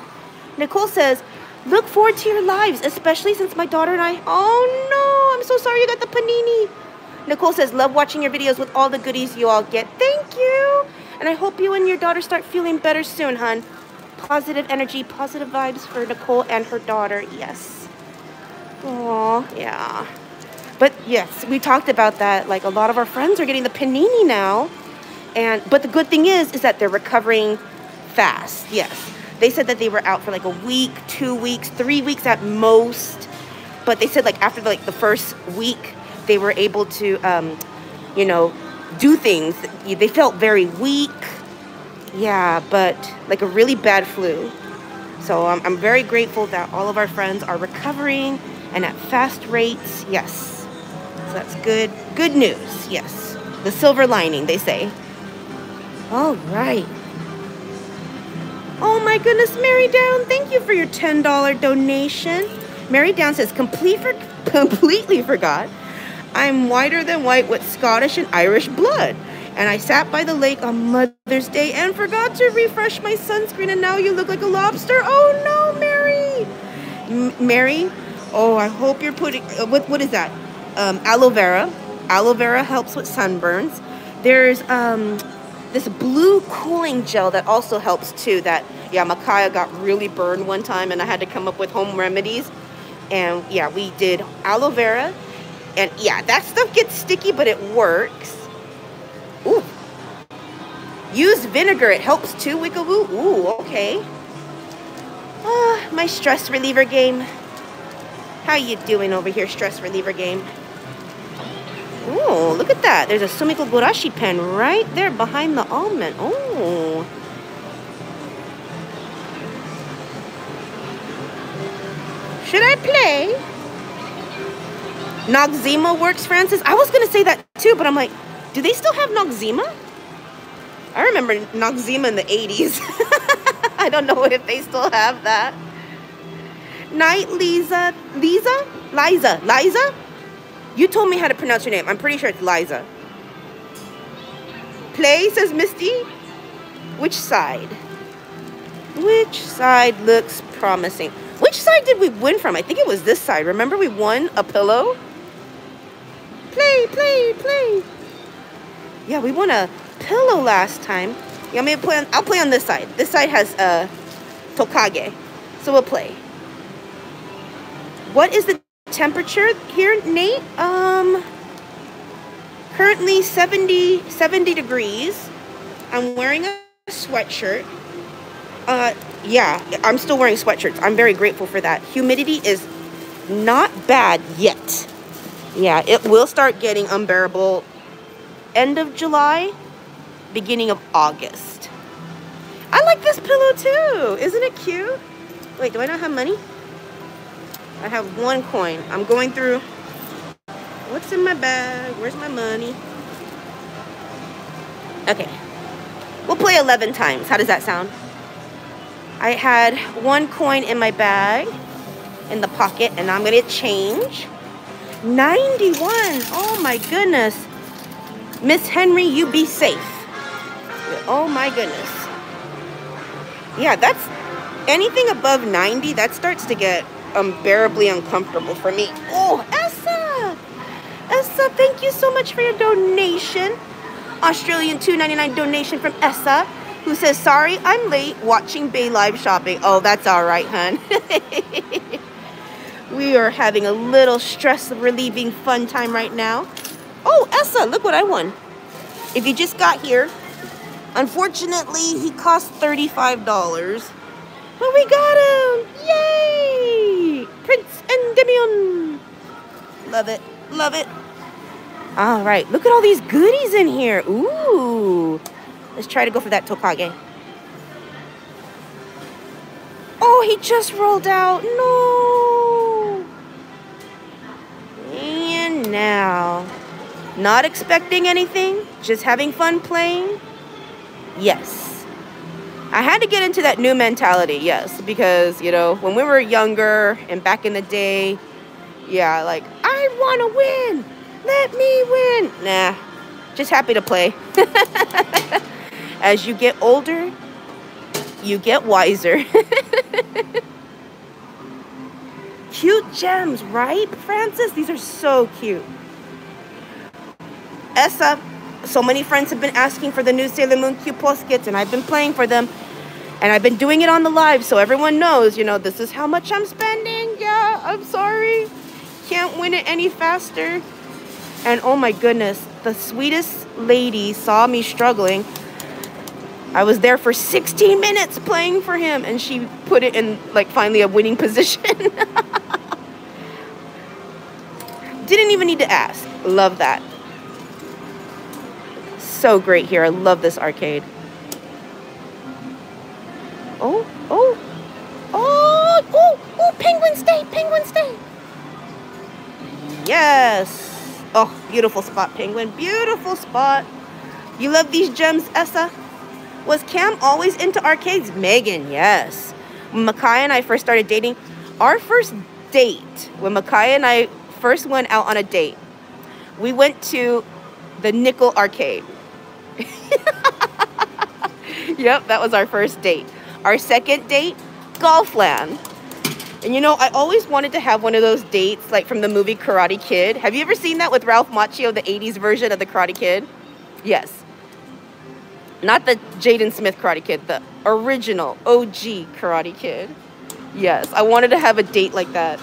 Nicole says, look forward to your lives, especially since my daughter and I... Oh, no. I'm so sorry you got the panini. Nicole says, love watching your videos with all the goodies you all get. Thank you. And I hope you and your daughter start feeling better soon, hon positive energy, positive vibes for Nicole and her daughter. Yes. Oh, yeah. But yes, we talked about that. Like a lot of our friends are getting the panini now. And but the good thing is is that they're recovering fast. Yes. They said that they were out for like a week, 2 weeks, 3 weeks at most. But they said like after like the first week they were able to um, you know, do things. They felt very weak yeah, but like a really bad flu. So I'm, I'm very grateful that all of our friends are recovering and at fast rates. Yes. So that's good. Good news. Yes. The silver lining, they say. All right. Oh my goodness, Mary Down, thank you for your $10 donation. Mary Down says, Complete for, completely forgot. I'm whiter than white with Scottish and Irish blood and I sat by the lake on Mother's Day and forgot to refresh my sunscreen, and now you look like a lobster. Oh no, Mary! M- Mary, oh, I hope you're putting uh, what what is that? Um, aloe vera. Aloe vera helps with sunburns. There's um, this blue cooling gel that also helps too. That yeah, Micaiah got really burned one time, and I had to come up with home remedies. And yeah, we did aloe vera, and yeah, that stuff gets sticky, but it works. Ooh. Use vinegar. It helps too, Wickawoo. Ooh, okay. Ah, my stress reliever game. How you doing over here, stress reliever game? Oh, look at that. There's a Sumikko Gurashi pen right there behind the almond. Oh. Should I play? Noxzema works, Francis? I was going to say that too, but I'm like, do they still have Noxzema? I remember Noxzema in the 80s. I don't know if they still have that. Night, Lisa. Lisa? Liza. Liza? You told me how to pronounce your name. I'm pretty sure it's Liza. Play, says Misty. Which side? Which side looks promising? Which side did we win from? I think it was this side. Remember we won a pillow? Play, play, play. Yeah, we won a pillow last time. Yeah, maybe play on, I'll play on this side. This side has a uh, Tokage. So we'll play. What is the temperature here, Nate? Um, currently 70, 70 degrees. I'm wearing a sweatshirt. Uh, yeah, I'm still wearing sweatshirts. I'm very grateful for that. Humidity is not bad yet. Yeah, it will start getting unbearable end of July, beginning of August. I like this pillow too. Isn't it cute? Wait, do I not have money? I have one coin. I'm going through. What's in my bag? Where's my money? Okay. We'll play 11 times. How does that sound? I had one coin in my bag, in the pocket, and I'm going to change. 91. Oh my goodness. Miss Henry, you be safe. Oh my goodness. Yeah, that's anything above 90, that starts to get unbearably uncomfortable for me. Oh, Essa! Essa, thank you so much for your donation. Australian 2.99 donation from Essa, who says, sorry, I'm late watching Bay Live shopping. Oh, that's all right, hun. we are having a little stress relieving fun time right now. Oh, Essa, look what I won. If you just got here, unfortunately, he cost $35. But we got him! Yay! Prince Endymion! Love it. Love it. All right. Look at all these goodies in here. Ooh. Let's try to go for that Tokage. Oh, he just rolled out. No. And now. Not expecting anything. Just having fun playing. Yes. I had to get into that new mentality, yes, because, you know, when we were younger and back in the day, yeah, like, I want to win. Let me win. Nah, just happy to play. As you get older, you get wiser. cute gems, right, Francis? These are so cute. Essa, so many friends have been asking for the new Sailor Moon Q Poskets, and I've been playing for them. And I've been doing it on the live so everyone knows, you know, this is how much I'm spending. Yeah, I'm sorry. Can't win it any faster. And oh my goodness, the sweetest lady saw me struggling. I was there for 16 minutes playing for him and she put it in like finally a winning position. Didn't even need to ask. Love that. So great here. I love this arcade. Oh, oh, oh, oh, oh, penguin stay, penguin stay. Yes. Oh, beautiful spot, penguin. Beautiful spot. You love these gems, Essa? Was Cam always into arcades? Megan, yes. When and I first started dating, our first date, when Makai and I first went out on a date, we went to the Nickel Arcade. yep, that was our first date. Our second date, Golfland. And you know, I always wanted to have one of those dates like from the movie Karate Kid. Have you ever seen that with Ralph Macchio, the 80s version of the Karate Kid? Yes. Not the Jaden Smith Karate Kid, the original OG Karate Kid. Yes, I wanted to have a date like that.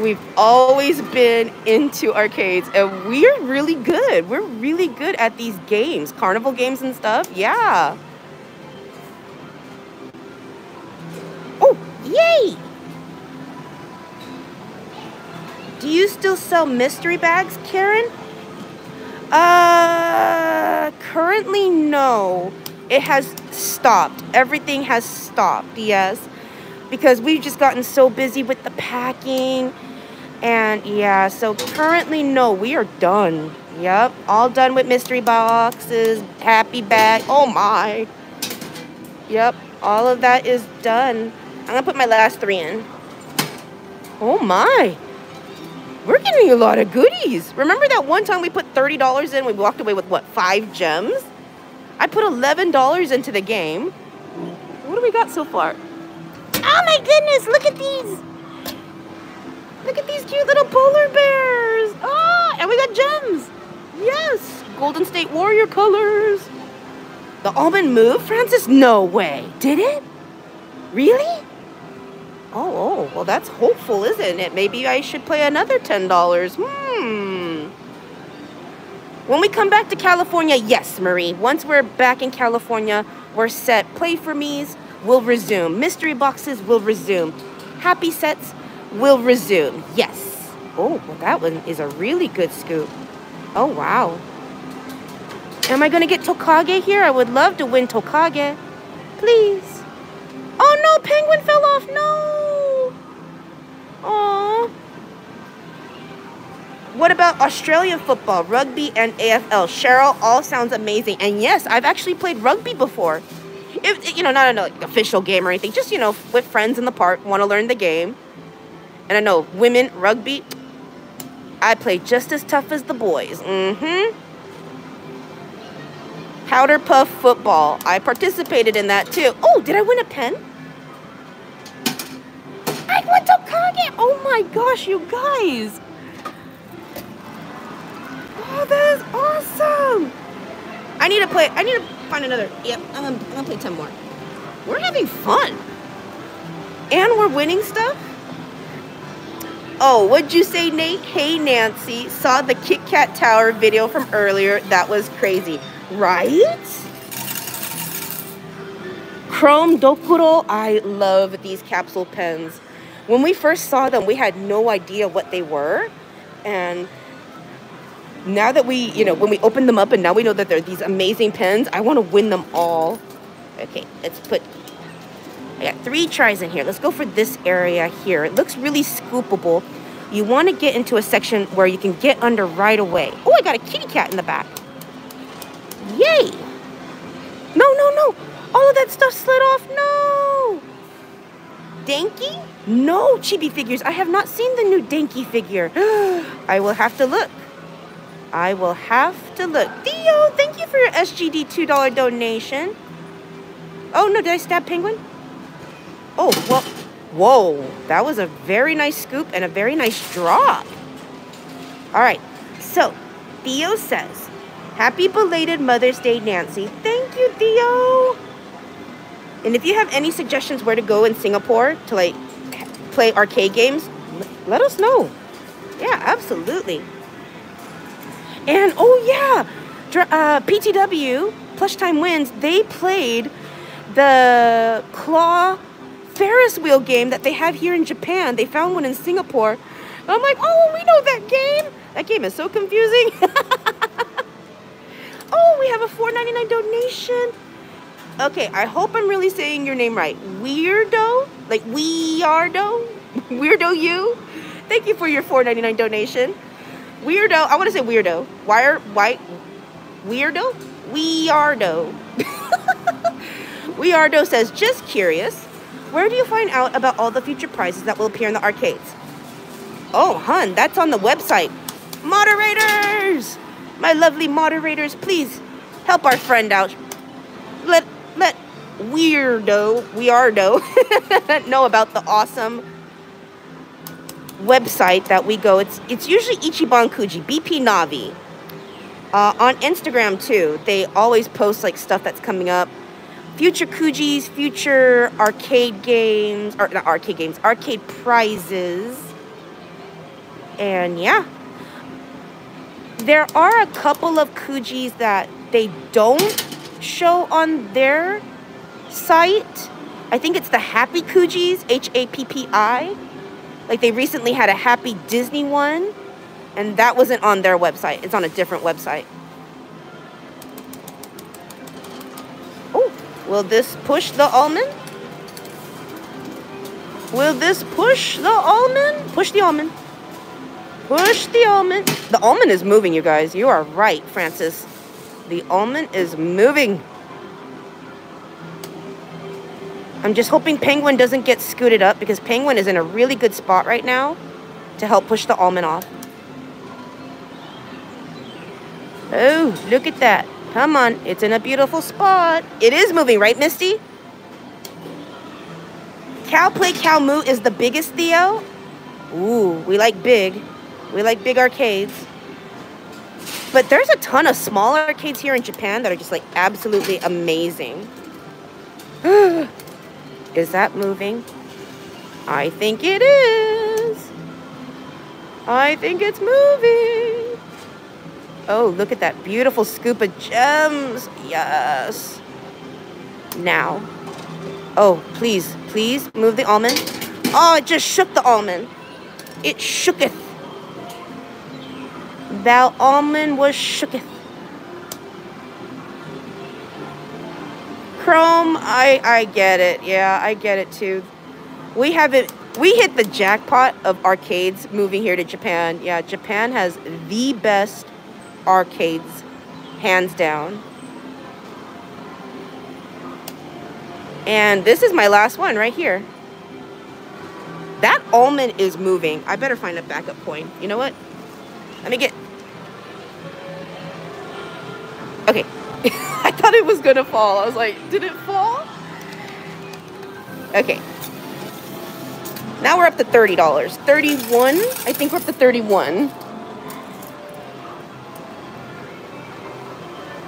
We've always been into arcades and we're really good. We're really good at these games, carnival games and stuff. Yeah. Oh, yay! Do you still sell mystery bags, Karen? Uh, currently no. It has stopped. Everything has stopped, yes. Because we've just gotten so busy with the packing and yeah, so currently, no, we are done. Yep, all done with mystery boxes, happy bag. Oh my. Yep, all of that is done. I'm gonna put my last three in. Oh my. We're getting a lot of goodies. Remember that one time we put $30 in, we walked away with what, five gems? I put $11 into the game. What do we got so far? Oh my goodness, look at these. Look at these cute little polar bears. Oh, and we got gems. Yes, Golden State Warrior colors. The almond moved, Francis? No way. Did it? Really? Oh, oh, well, that's hopeful, isn't it? Maybe I should play another $10. Hmm. When we come back to California, yes, Marie. Once we're back in California, we're set. Play for me's will resume. Mystery boxes will resume. Happy sets will resume. Yes. Oh, well, that one is a really good scoop. Oh, wow. Am I going to get Tokage here? I would love to win Tokage. Please. Oh, no. Penguin fell off. No. Oh. What about Australian football, rugby, and AFL? Cheryl, all sounds amazing. And yes, I've actually played rugby before. If, you know, not a like, official game or anything, just, you know, with friends in the park, want to learn the game. And I know women, rugby, I play just as tough as the boys. Mm-hmm. Powder Puff Football. I participated in that too. Oh, did I win a pen? I went Tokage. Oh my gosh, you guys. Oh, that is awesome. I need to play. I need to find another. Yep, I'm gonna, I'm gonna play 10 more. We're having fun. And we're winning stuff. Oh, what'd you say, Nate? Hey, Nancy. Saw the Kit Kat Tower video from earlier. That was crazy. Right? Chrome Dokuro. I love these capsule pens. When we first saw them, we had no idea what they were. And now that we, you know, when we open them up and now we know that they're these amazing pens, I want to win them all. Okay, let's put I got three tries in here. Let's go for this area here. It looks really scoopable. You want to get into a section where you can get under right away. Oh, I got a kitty cat in the back. Yay! No, no, no. All of that stuff slid off. No! Denki? No chibi figures. I have not seen the new Denki figure. I will have to look. I will have to look. Theo, thank you for your SGD $2 donation. Oh, no, did I stab Penguin? Oh, well, whoa. That was a very nice scoop and a very nice drop. All right, so Theo says, Happy belated Mother's Day, Nancy. Thank you, Theo. And if you have any suggestions where to go in Singapore to like play arcade games, let us know. Yeah, absolutely. And oh yeah, uh, PTW Plush Time Wins. They played the Claw Ferris wheel game that they have here in Japan. They found one in Singapore. I'm like, oh, we know that game. That game is so confusing. oh, we have a $4.99 donation. Okay, I hope I'm really saying your name right. Weirdo? Like Weirdo? Weirdo you? Thank you for your $4.99 donation. Weirdo, I want to say weirdo. Wire, white, weirdo? Weirdo. Weirdo says, just curious. Where do you find out about all the future prizes that will appear in the arcades? Oh, hun, that's on the website. Moderators! My lovely moderators, please help our friend out. Let let weirdo, weirdo, know about the awesome website that we go. It's it's usually Ichiban Kuji, BP Navi. Uh, on Instagram too, they always post like stuff that's coming up future Kujis, future arcade games, or not arcade games, arcade prizes. And yeah. There are a couple of Kujis that they don't show on their site. I think it's the Happy Kujis, H A P P I. Like they recently had a Happy Disney one, and that wasn't on their website. It's on a different website. Oh, will this push the almond? Will this push the almond? Push the almond. Push the almond. The almond is moving, you guys. You are right, Francis. The almond is moving. I'm just hoping Penguin doesn't get scooted up because Penguin is in a really good spot right now to help push the almond off. Oh, look at that. Come on, it's in a beautiful spot. It is moving, right, Misty? Cow Play Cow Moo is the biggest Theo. Ooh, we like big. We like big arcades. But there's a ton of small arcades here in Japan that are just like absolutely amazing. is that moving? I think it is. I think it's moving. Oh, look at that beautiful scoop of gems. Yes. Now. Oh, please, please move the almond. Oh, it just shook the almond. It shooketh. Thou almond was shooketh. Chrome, I, I get it. Yeah, I get it too. We haven't, we hit the jackpot of arcades moving here to Japan. Yeah, Japan has the best arcades, hands down. And this is my last one right here. That almond is moving. I better find a backup coin. You know what? Let me get... Okay. I thought it was to fall. I was like, did it fall? Okay. Now we're up to $30. 31 I think we're up to 31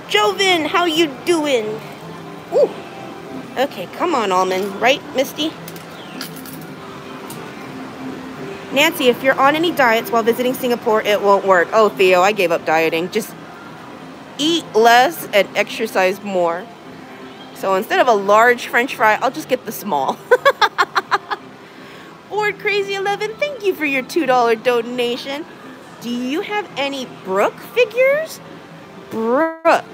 Joven, how you doing? Ooh. Okay, come on, Almond. Right, Misty? Nancy, if you're on any diets while visiting Singapore, it won't work. Oh, Theo, I gave up dieting. Just eat less and exercise more. So instead of a large french fry, I'll just get the small. Board Crazy 11, thank you for your $2 donation. Do you have any Brook figures? Brook.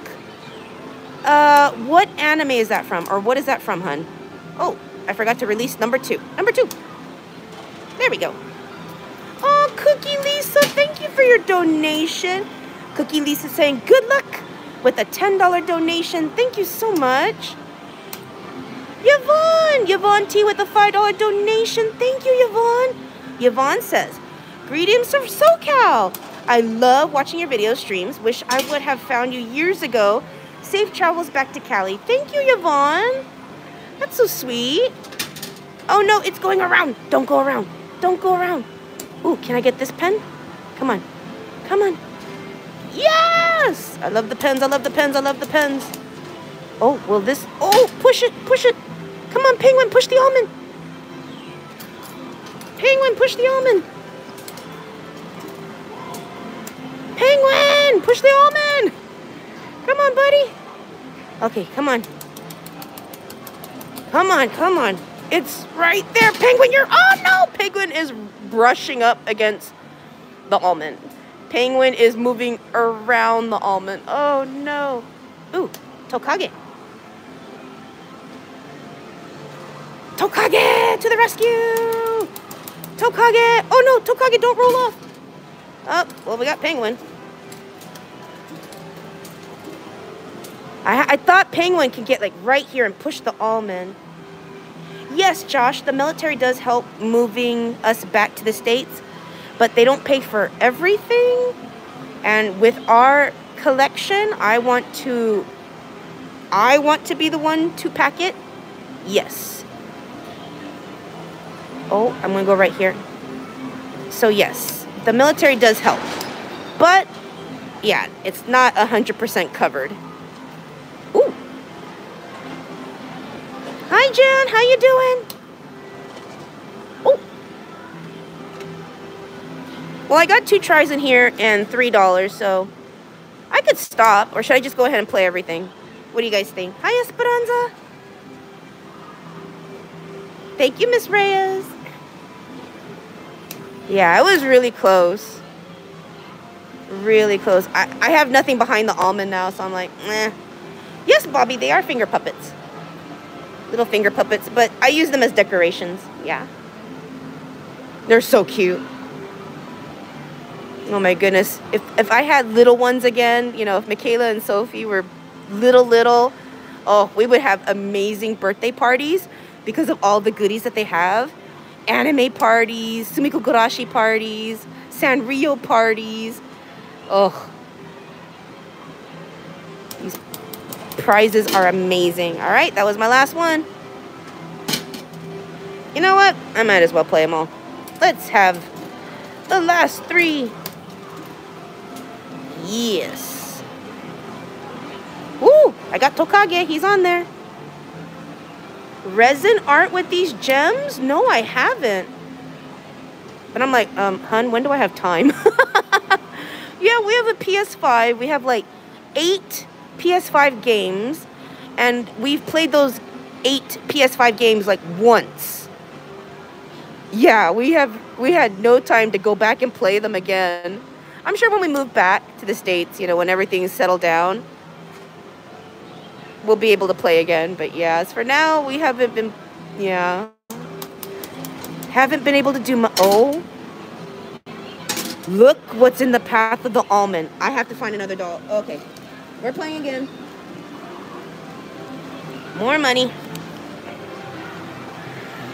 Uh, what anime is that from? Or what is that from, hun? Oh, I forgot to release number two. Number two. There we go. Oh, Cookie Lisa, thank you for your donation. Cookie Lisa saying good luck with a $10 donation. Thank you so much. Yvonne, Yvonne T with a $5 donation. Thank you, Yvonne. Yvonne says, greetings from SoCal. I love watching your video streams. Wish I would have found you years ago. Safe travels back to Cali. Thank you, Yvonne. That's so sweet. Oh no, it's going around. Don't go around. Don't go around. Ooh, can I get this pen? Come on. Come on. Yes! I love the pens. I love the pens. I love the pens. Oh, will this... Oh, push it. Push it. Come on, Penguin. Push the almond. Penguin, push the almond. Penguin, push the almond. Come on, buddy. Okay, come on. Come on, come on. It's right there. Penguin, you're... Oh, no! Penguin is brushing up against the almond. Penguin is moving around the almond. Oh, no. Ooh, Tokage. Tokage to the rescue! Tokage! Oh no, Tokage, don't roll off! Oh, well, we got Penguin. I, I thought Penguin could get like right here and push the almond. Yes, Josh, the military does help moving us back to the States, but they don't pay for everything. And with our collection, I want to I want to be the one to pack it. Yes. Oh, I'm going to go right here. So yes, the military does help. But yeah, it's not 100% covered. Ooh. Hi, Jan. How you doing? Well, I got two tries in here and $3, so I could stop. Or should I just go ahead and play everything? What do you guys think? Hi, Esperanza. Thank you, Miss Reyes. Yeah, it was really close. Really close. I, I have nothing behind the almond now, so I'm like, eh. Yes, Bobby, they are finger puppets. Little finger puppets, but I use them as decorations. Yeah. They're so cute. Oh my goodness. If, if I had little ones again, you know, if Michaela and Sophie were little, little, oh, we would have amazing birthday parties because of all the goodies that they have. Anime parties, Sumikko Gurashi parties, Sanrio parties. Oh, these prizes are amazing. All right, that was my last one. You know what? I might as well play them all. Let's have The last three. Yes. Ooh, I got Tokage. He's on there. Resin art with these gems? No, I haven't. But I'm like, um, hun, when do I have time? yeah, we have a PS5. We have like eight PS5 games. And we've played those eight PS5 games like once. Yeah, we have we had no time to go back and play them again. I'm sure when we move back to the States, you know, when everything's settled down, we'll be able to play again. But yeah, as for now, we haven't been, yeah, haven't been able to do my, oh, look what's in the path of the almond. I have to find another doll. Okay, we're playing again. More money.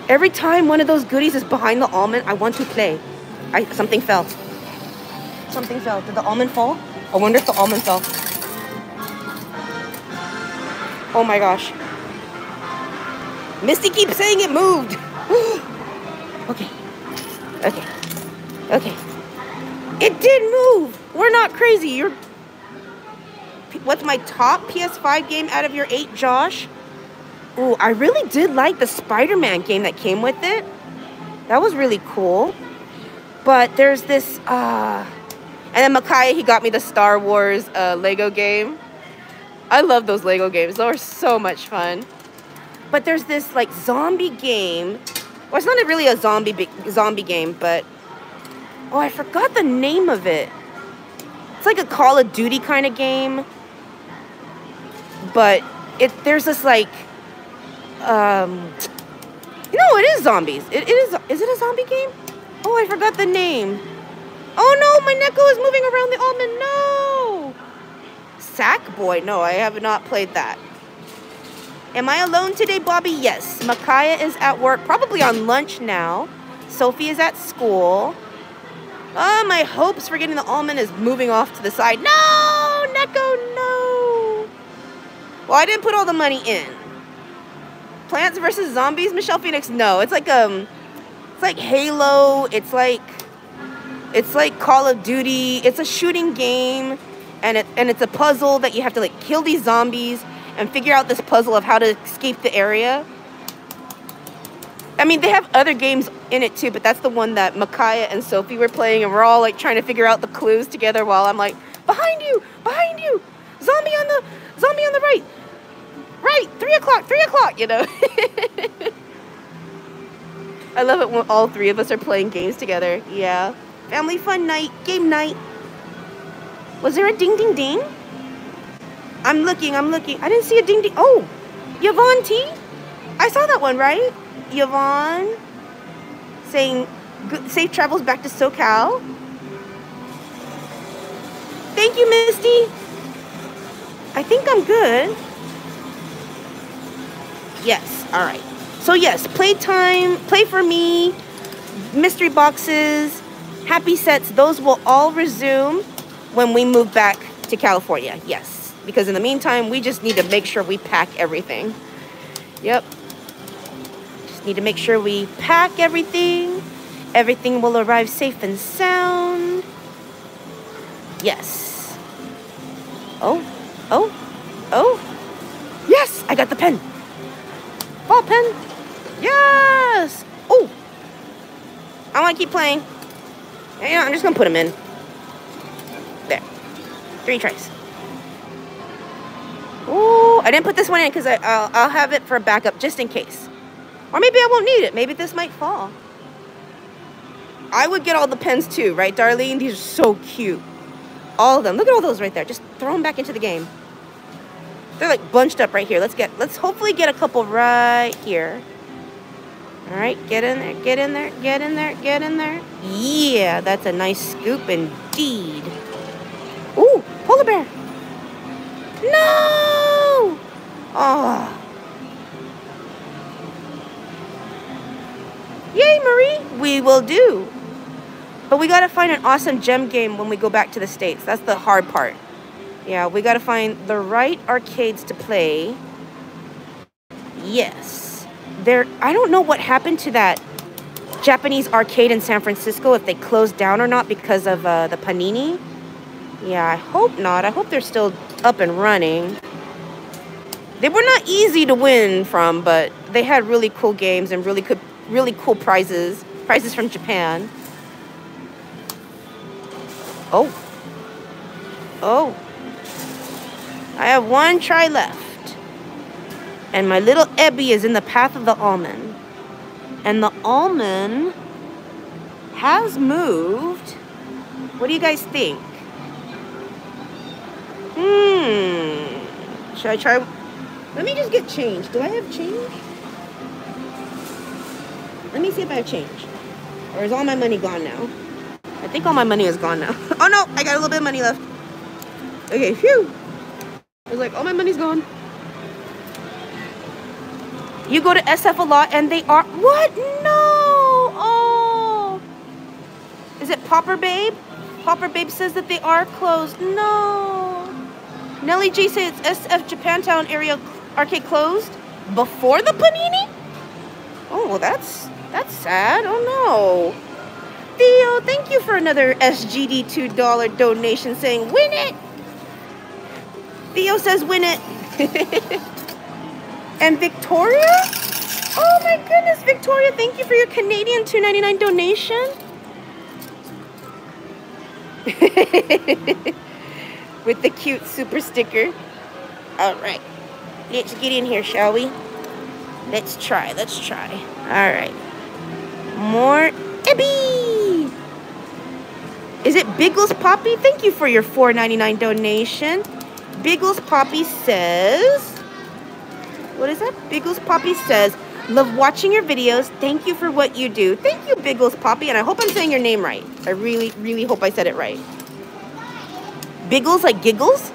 Every time one of those goodies is behind the almond, I want to play. I something fell. Something fell. Did the almond fall? I wonder if the almond fell. Oh my gosh. Misty keeps saying it moved. okay. Okay. Okay. It did move. We're not crazy. You're. What's my top PS5 game out of your eight, Josh? Ooh, I really did like the Spider-Man game that came with it. That was really cool. But there's this, uh... And then Makai, he got me the Star Wars uh, Lego game. I love those Lego games. Those are so much fun. But there's this, like, zombie game. Well, it's not really a zombie zombie game, but... Oh, I forgot the name of it. It's like a Call of Duty kind of game. But it there's this, like um, no, it is zombies. It, it is. Is it a zombie game? Oh, I forgot the name. Oh no, my Neko is moving around the almond. No. Sackboy. No, I have not played that. Am I alone today, Bobby? Yes. Makaya is at work, probably on lunch now. Sophie is at school. Oh, my hopes for getting the almond is moving off to the side. No, Neko, no. Well, I didn't put all the money in. Plants vs Zombies, Michelle Phoenix. No, it's like um, it's like Halo. It's like, it's like Call of Duty. It's a shooting game, and it and it's a puzzle that you have to like kill these zombies and figure out this puzzle of how to escape the area. I mean, they have other games in it too, but that's the one that Micaiah and Sophie were playing, and we're all like trying to figure out the clues together while I'm like, behind you, behind you, zombie on the, zombie on the right, right, three o'clock, three o'clock, you know. I love it when all three of us are playing games together. Yeah. Family fun night, game night. Was there a ding ding ding? I'm looking, I'm looking. I didn't see a ding ding. Oh, Yvonne T. I saw that one, right? Yvonne saying safe travels back to SoCal. Thank you, Misty. I think I'm good. Yes, all right. So yes, playtime, play for me, mystery boxes, happy sets, those will all resume when we move back to California. Yes, because in the meantime, we just need to make sure we pack everything. Yep. Just need to make sure we pack everything. Everything will arrive safe and sound. Yes. Oh, oh, oh. Yes, I got the pen. Ball pen. Yes. Oh. I want to keep playing. Yeah, I'm just to put them in. There. Three tries. Oh, I didn't put this one in because I'll, I'll have it for a backup just in case. Or maybe I won't need it. Maybe this might fall. I would get all the pens too, right, Darlene? These are so cute. All of them. Look at all those right there. Just throw them back into the game. They're like bunched up right here. Let's get, let's hopefully get a couple right here. All right, get in there, get in there, get in there, get in there. Yeah, that's a nice scoop indeed. Ooh, polar bear. No! Oh. Yay, Marie, we will do. But we gotta find an awesome gem game when we go back to the States. That's the hard part. Yeah, we gotta find the right arcades to play. Yes. There, I don't know what happened to that Japanese arcade in San Francisco if they closed down or not because of uh, the Panini. Yeah, I hope not. I hope they're still up and running. They were not easy to win from, but they had really cool games and really cool, really cool prizes. Prizes from Japan. Oh. Oh. I have one try left. And my little Ebby is in the path of the almond. And the almond has moved. What do you guys think? Hmm. Should I try? Let me just get change. Do I have change? Let me see if I have change. Or is all my money gone now? I think all my money is gone now. oh no, I got a little bit of money left. Okay, phew. I was like, all my money's gone. You go to SF a lot and they are, what? No, oh. Is it Popper Babe? Popper Babe says that they are closed. No. Nelly G says SF Japantown area arcade closed before the Panini? Oh, that's that's sad. Oh no. Theo, thank you for another SGD $2 donation saying win it. Theo says win it. and Victoria? Oh my goodness, Victoria, thank you for your Canadian $2.99 donation. With the cute super sticker. All right. Let's get in here, shall we? Let's try. Let's try. All right. More Ebby. Is it Biggles Poppy? Thank you for your $4.99 donation. Biggles Poppy says, what is that? Biggles Poppy says, love watching your videos. Thank you for what you do. Thank you, Biggles Poppy. And I hope I'm saying your name right. I really, really hope I said it right. Biggles like giggles?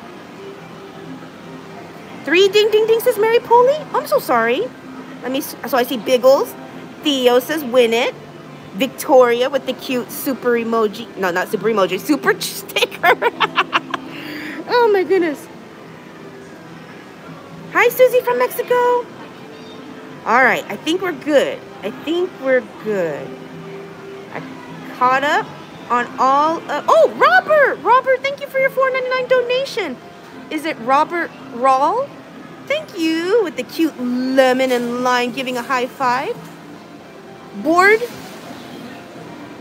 Three ding ding ding says Mary Polly. I'm so sorry. Let me, so I see Biggles. Theo says win it. Victoria with the cute super emoji. No, not super emoji, super sticker. oh my goodness. Hi, Susie from Mexico. All right, I think we're good. I think we're good. I caught up on all. oh, Robert! Robert, thank you for your $4.99 donation. Is it Robert Rawl? Thank you with the cute lemon and lime giving a high five. Board.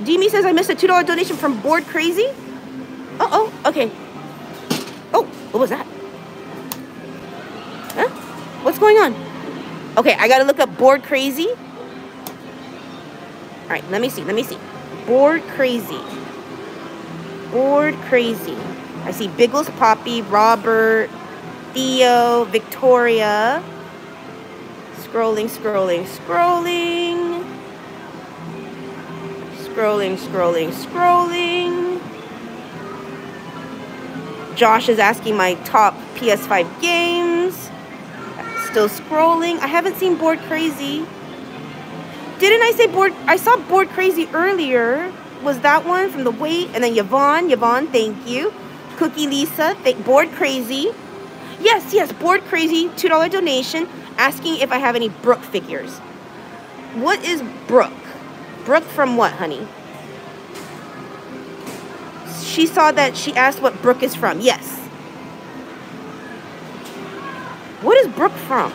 Demi says I missed a $2 donation from Board Crazy. Uh oh, okay. Oh, what was that? Huh? What's going on? Okay, I gotta look up Board Crazy. All right, let me see, let me see. Board Crazy. Board Crazy. I see Biggles Poppy, Robert, Theo, Victoria. Scrolling, scrolling, scrolling. Scrolling, scrolling, scrolling. Josh is asking my top PS5 games. Still scrolling. I haven't seen Board Crazy. Didn't I say Board? I saw Board Crazy earlier. Was that one from the wait? And then Yvonne. Yvonne, thank you. Cookie Lisa, thank Board Crazy. Yes, yes, Board Crazy, $2 donation, asking if I have any Brooke figures. What is Brooke? Brooke from what, honey? She saw that she asked what Brooke is from. Yes. What is Brooke from?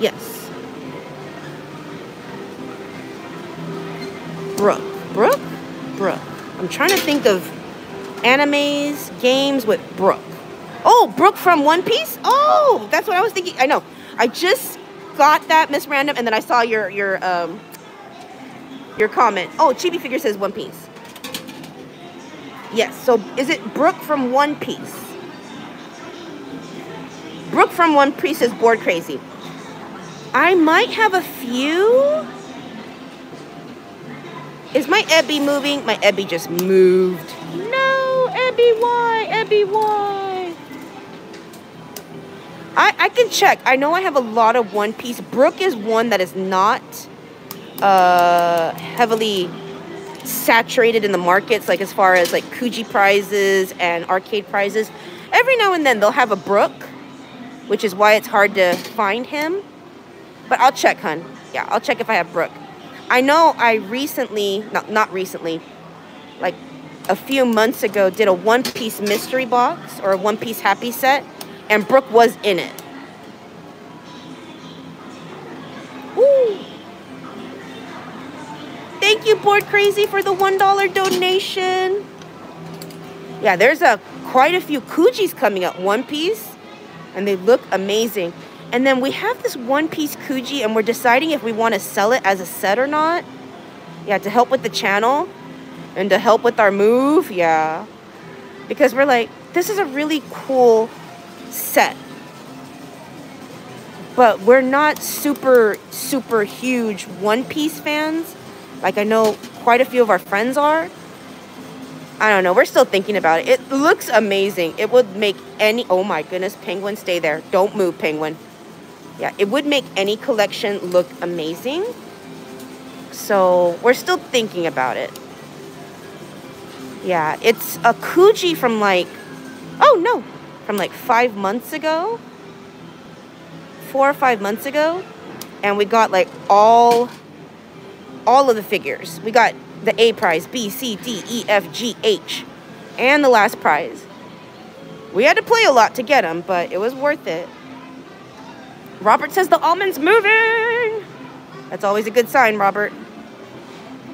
Yes. Brooke. Brooke? Brooke. I'm trying to think of animes, games with Brooke. Oh, Brooke from One Piece? Oh, that's what I was thinking. I know. I just got that, Miss Random, and then I saw your your um your comment. Oh, Chibi Figure says One Piece. Yes, so is it Brooke from One Piece? Brooke from One Piece is bored crazy. I might have a few. Is my Ebby moving? My Ebby just moved. No, Ebby, why? Ebby, why? I, I can check. I know I have a lot of One Piece. Brooke is one that is not uh, heavily saturated in the markets, like as far as like Kuji prizes and arcade prizes. Every now and then they'll have a Brooke, which is why it's hard to find him. But I'll check, hun. Yeah, I'll check if I have Brooke. I know I recently, not, not recently, like a few months ago, did a One Piece mystery box or a One Piece happy set, and Brooke was in it. Ooh. Thank you, Board Crazy, for the $1 donation. Yeah, there's a quite a few Kujis coming up. One Piece, and they look amazing. And then we have this one piece Kuji and we're deciding if we want to sell it as a set or not. Yeah, to help with the channel and to help with our move. Yeah. Because we're like, this is a really cool set. But we're not super, super huge One Piece fans. Like I know quite a few of our friends are. I don't know. We're still thinking about it. It looks amazing. It would make any... Oh my goodness. Penguin, stay there. Don't move, Penguin. Yeah, it would make any collection look amazing. So we're still thinking about it. Yeah, it's a Kuji from like... Oh, no. From like five months ago. Four or five months ago. And we got like all... All of the figures. We got the A prize, B, C, D, E, F, G, H, and the last prize. We had to play a lot to get them, but it was worth it. Robert says the almond's moving. That's always a good sign, Robert.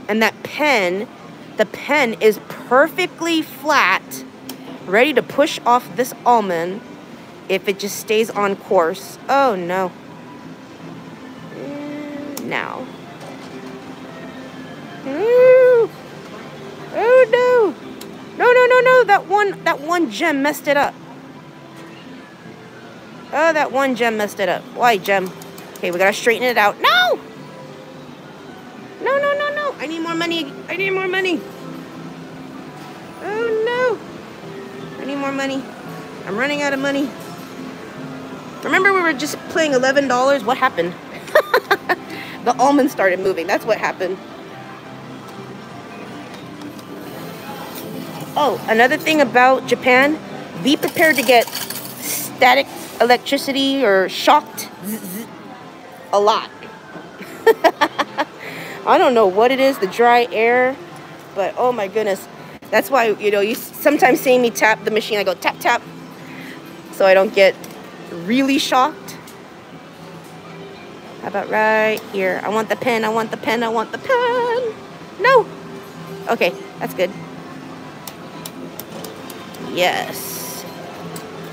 And that pen, the pen is perfectly flat, ready to push off this almond if it just stays on course. Oh, no. Mm, now. Ooh. No. No, no, no, no. That one that one gem messed it up. Oh, that one gem messed it up. Why, gem? Okay, we gotta straighten it out. No! No, no, no, no. I need more money. I need more money. Oh no. I need more money. I'm running out of money. Remember we were just playing $11? What happened? the almond started moving. That's what happened. Oh, another thing about Japan, be prepared to get static electricity or shocked a lot. I don't know what it is, the dry air, but oh my goodness. That's why, you know, you sometimes see me tap the machine, I go tap, tap, so I don't get really shocked. How about right here? I want the pen, I want the pen, I want the pen. No. Okay, that's good. Yes.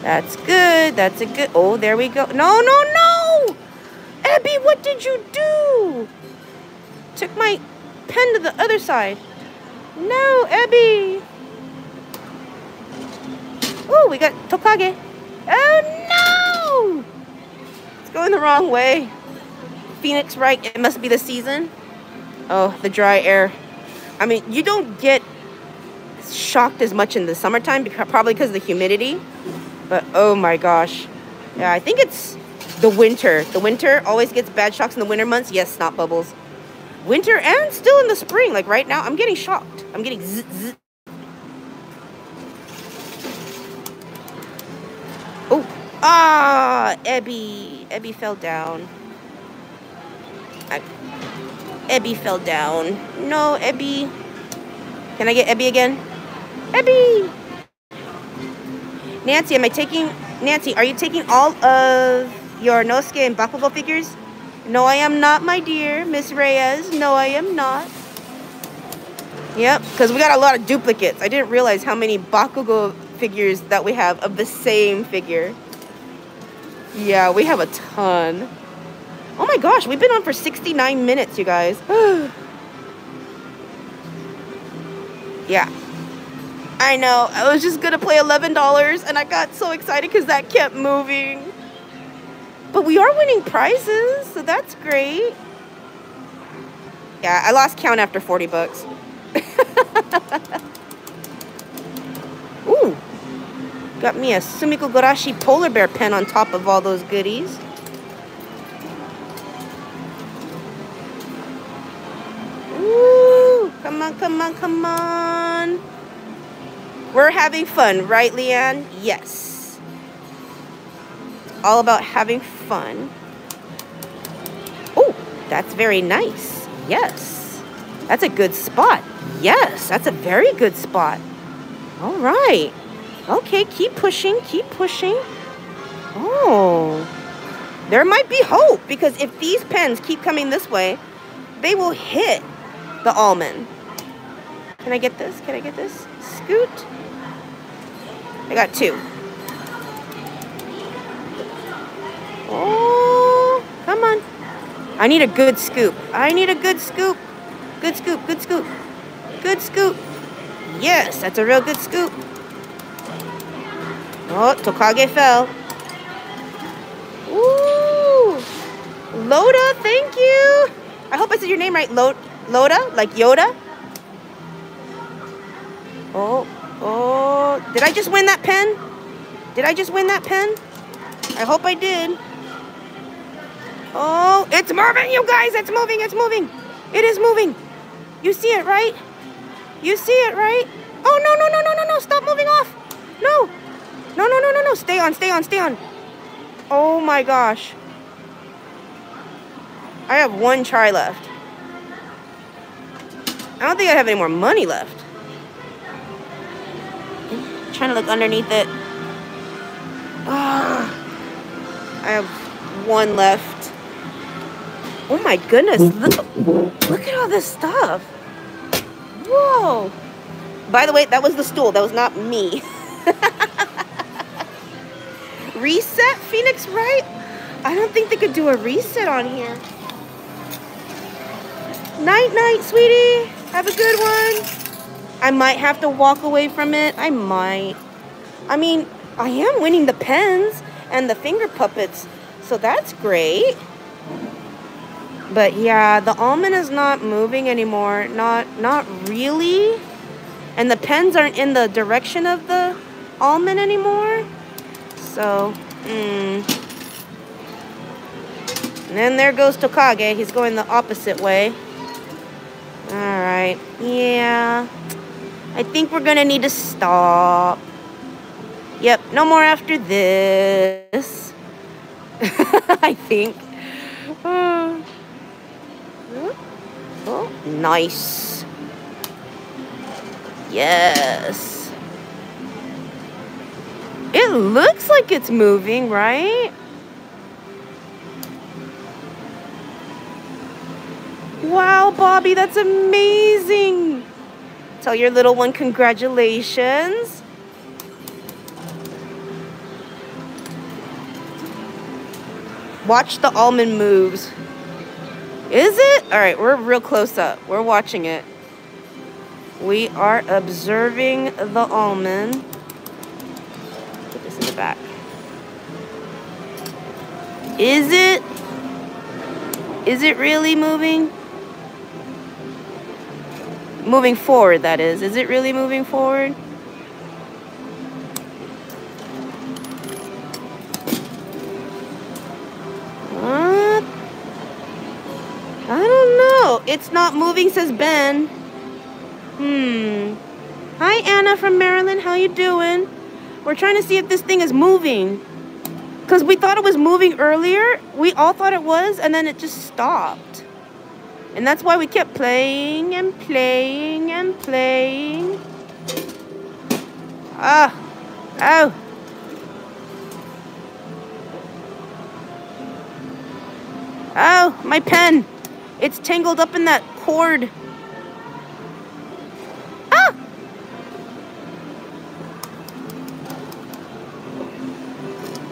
That's good. That's a good... Oh, there we go. No, no, no! Abby, what did you do? Took my pen to the other side. No, Abby. Oh, we got Tokage. Oh, no! It's going the wrong way. Phoenix, right? It must be the season. Oh, the dry air. I mean, you don't get shocked as much in the summertime, because, probably because of the humidity. But oh my gosh. Yeah, I think it's the winter. The winter always gets bad shocks in the winter months. Yes, snot bubbles. Winter and still in the spring. Like right now, I'm getting shocked. I'm getting zzz. Oh, ah, Ebby. Ebby fell down. Ebby fell down. No, Ebby. Can I get Ebby again? Ebby! Nancy, am I taking... Nancy, are you taking all of your Nosuke and Bakugo figures? No, I am not, my dear. Miss Reyes. No, I am not. Yep, because we got a lot of duplicates. I didn't realize how many Bakugo figures that we have of the same figure. Yeah, we have a ton. Oh my gosh, we've been on for 69 minutes, you guys. yeah, I know. I was just gonna play $11 and I got so excited because that kept moving. But we are winning prizes, so that's great. Yeah, I lost count after 40 bucks. Ooh. Got me a Sumikko Gurashi polar bear pen on top of all those goodies. Ooh, come on, come on, come on. We're having fun, right, Leanne? Yes. All about having fun. Oh, that's very nice. Yes. That's a good spot. Yes, that's a very good spot. All right. Okay, keep pushing, keep pushing. Oh. There might be hope because if these pens keep coming this way, they will hit the almond. Can I get this? Can I get this? Scoot. I got two. Oh, come on. I need a good scoop. I need a good scoop. Good scoop, good scoop. Good scoop. Yes, that's a real good scoop. Oh, Tokage fell. Ooh. Loda, thank you. I hope I said your name right. Lo Loda, like Yoda. Oh, oh. Did I just win that pen? Did I just win that pen? I hope I did. Oh, it's moving, you guys. It's moving. It's moving. It is moving. You see it, right? You see it, right? Oh, no, no, no, no, no, no. Stop moving off. No. No, no, no, no, no. Stay on, stay on, stay on. Oh, my gosh. I have one try left. I don't think I have any more money left. Trying to look underneath it. Ah. I have one left. Oh my goodness, look, look at all this stuff. Whoa. By the way, that was the stool. That was not me. reset, Phoenix, right? I don't think they could do a reset on here. Night, night, sweetie. Have a good one. I might have to walk away from it. I might. I mean, I am winning the pens and the finger puppets, so that's great. But yeah, the almond is not moving anymore. Not not really. And the pens aren't in the direction of the almond anymore. So, hmm. And then there goes Tokage. He's going the opposite way. Alright. Yeah. I think we're to need to stop. Yep, no more after this. I think. Oh. oh, nice. Yes. It looks like it's moving, right? Wow, Bobby, that's amazing. Tell your little one congratulations. Watch the almond moves. Is it? All right, we're real close up. We're watching it. We are observing the almond. Put this in the back. Is it? Is it really moving? Moving forward, that is. Is it really moving forward? What? I don't know. It's not moving, says Ben. Hmm. Hi, Anna from Maryland. How you doing? We're trying to see if this thing is moving. Because we thought it was moving earlier. We all thought it was, and then it just stopped. And that's why we kept playing and playing and playing. Ah. Oh. Oh, my pen. It's tangled up in that cord. Ah!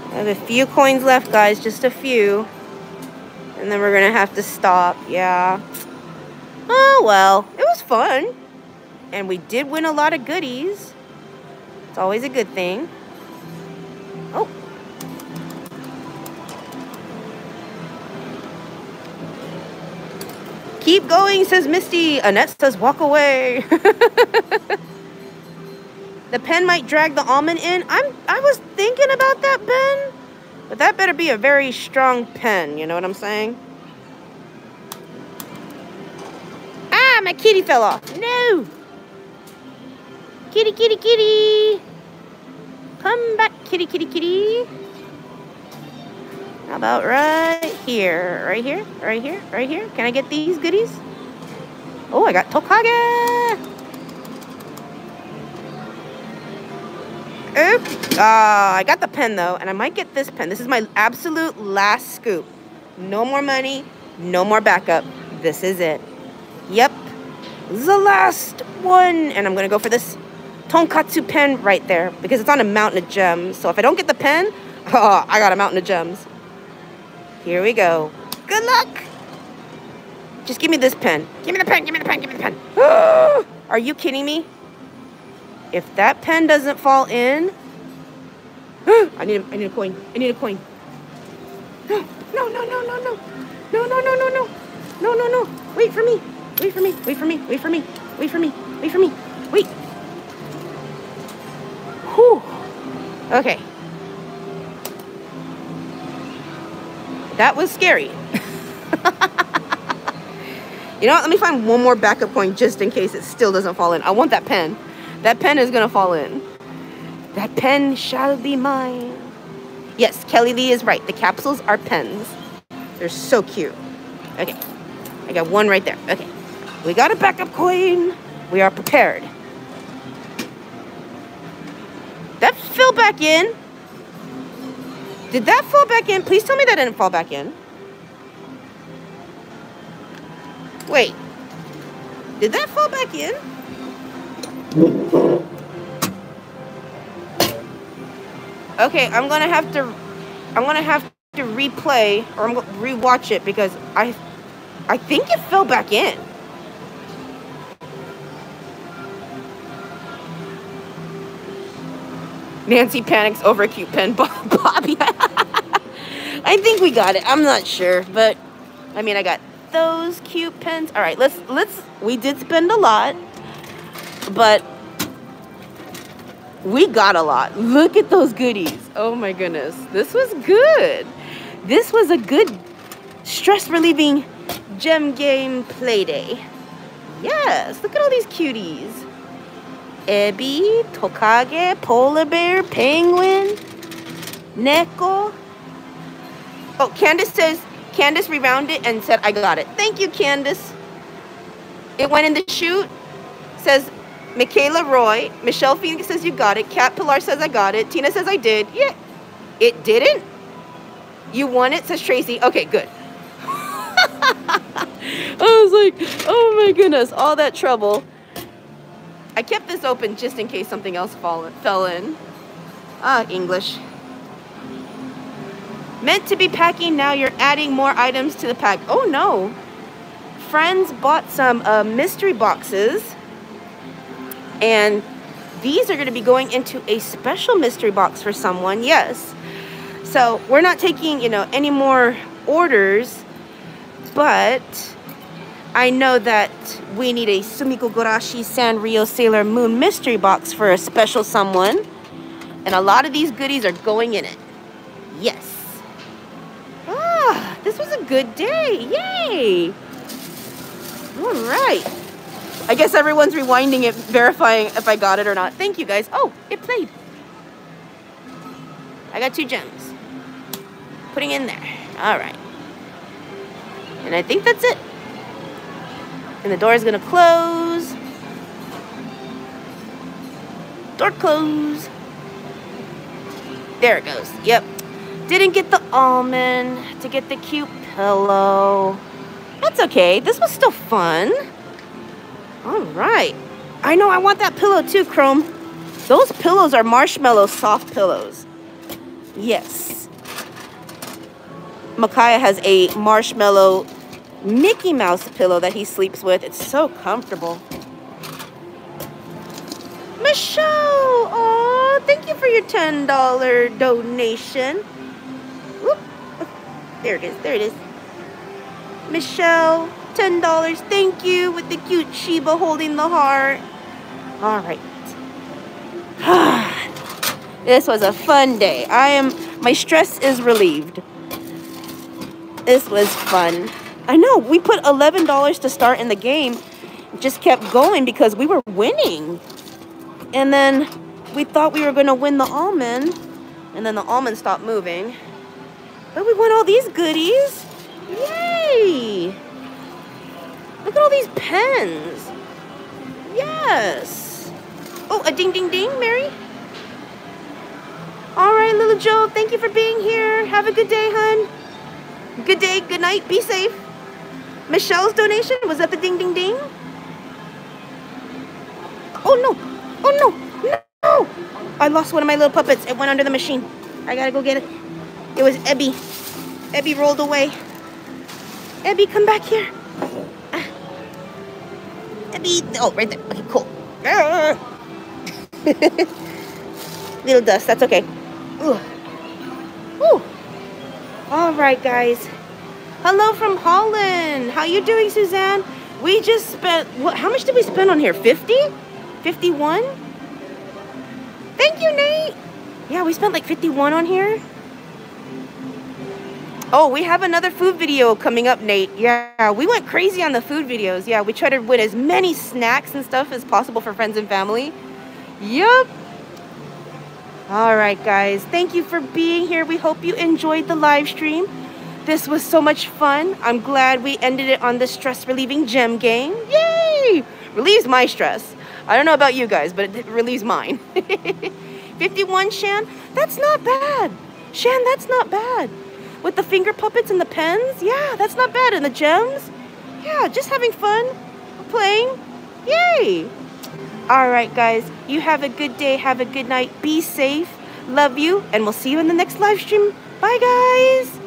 I have a few coins left, guys. Just a few. And then we're going to have to stop. Yeah. Oh, well. It was fun. And we did win a lot of goodies. It's always a good thing. Oh. Keep going, says Misty. Annette says walk away. the pen might drag the almond in. I'm I was thinking about that pen. But that better be a very strong pen, you know what I'm saying? Ah, my kitty fell off. No. Kitty, kitty, kitty. Come back, kitty, kitty, kitty. How about right here? Right here? Right here? Right here? Can I get these goodies? Oh, I got Tokage! Oop. Uh, I got the pen though, and I might get this pen. This is my absolute last scoop. No more money, no more backup. This is it. Yep, the last one. And I'm gonna go for this tonkatsu pen right there because it's on a mountain of gems. So if I don't get the pen, oh, I got a mountain of gems. Here we go. Good luck. Just give me this pen. Give me the pen, give me the pen, give me the pen. Are you kidding me? If that pen doesn't fall in, I need a, I need a coin. I need a coin. No, no, no, no, no, no. No, no, no, no, no. No, no. Wait for me. Wait for me. Wait for me. Wait for me. Wait for me. Wait for me. Wait. Whew. Okay. That was scary. you know what? Let me find one more backup coin just in case it still doesn't fall in. I want that pen. That pen is gonna fall in. That pen shall be mine. Yes, Kelly Lee is right. The capsules are pens. They're so cute. Okay. I got one right there. Okay. We got a backup coin. We are prepared. That fell back in. Did that fall back in? Please tell me that didn't fall back in. Wait. Did that fall back in? Okay, I'm gonna have to I'm gonna have to replay or rewatch it because I I think it fell back in. Nancy panics over a cute pen. Bobby. I think we got it. I'm not sure, but I mean, I got those cute pens. All right, let's let's. We did spend a lot, but we got a lot. Look at those goodies. Oh my goodness, this was good. This was a good stress relieving gem game play day. Yes, look at all these cuties. Ebi, Tokage, Polar Bear, Penguin, Neko. Oh, Candace says, Candace rewound and said, I got it. Thank you, Candace. It went in the chute. Says Michaela Roy. Michelle Phoenix says you got it. Kat Pilar says I got it. Tina says I did. Yeah. It didn't? You won it, says Tracy. Okay, good. I was like, oh my goodness, all that trouble. I kept this open just in case something else fall, fell in. Ah, English. Meant to be packing, now you're adding more items to the pack. Oh no. Friends bought some uh, mystery boxes. And these are going to be going into a special mystery box for someone, yes. So we're not taking, you know, any more orders. But I know that we need a Sumikko Gurashi Sanrio Sailor Moon mystery box for a special someone. And a lot of these goodies are going in it. Yes. Ah, this was a good day. Yay. All right. I guess everyone's rewinding it, verifying if I got it or not. Thank you, guys. Oh, it played. I got two gems. Putting in there. All right. And I think that's it. And the door is gonna close. Door close. There it goes. Yep. Didn't get the almond to get the cute pillow. That's okay. This was still fun. All right. I know I want that pillow too, Chrome. Those pillows are marshmallow soft pillows. Yes. Makaya has a marshmallow Mickey Mouse pillow that he sleeps with. It's so comfortable. Michelle! Aw, thank you for your $10 donation. Whoop. There it is, there it is. Michelle, $10. Thank you with the cute Shiba holding the heart. All right. this was a fun day. I am, my stress is relieved. This was fun. I know. We put $11 to start in the game. Just kept going because we were winning. And then we thought we were going to win the almond. And then the almond stopped moving. But we won all these goodies. Yay! Look at all these pens. Yes. Oh, a ding, ding, ding, Mary. All right, little Joe, thank you for being here. Have a good day, hun. Good day, good night, be safe. Michelle's donation, was that the ding, ding, ding? Oh, no. Oh, no. No. I lost one of my little puppets. It went under the machine. I gotta go get it. It was Ebby. Ebby rolled away. Ebby, come back here. Ah. Oh, right there. Okay, cool. Little dust. That's okay. Ooh. Ooh. All right, guys. Hello from Holland. How you doing, Suzanne? We just spent, what, how much did we spend on here? 50? 51? Thank you, Nate. Yeah, we spent like 51 on here. Oh, we have another food video coming up, Nate. Yeah, we went crazy on the food videos. Yeah, we tried to win as many snacks and stuff as possible for friends and family. Yup. All right, guys. Thank you for being here. We hope you enjoyed the live stream. This was so much fun. I'm glad we ended it on the stress relieving gem game. Yay! Relieves my stress. I don't know about you guys, but it relieves mine. 51, Shan? That's not bad. Shan, that's not bad. With the finger puppets and the pens? Yeah, that's not bad. And the gems? Yeah, just having fun. Playing. Yay! All right, guys. You have a good day. Have a good night. Be safe. Love you. And we'll see you in the next live stream. Bye, guys.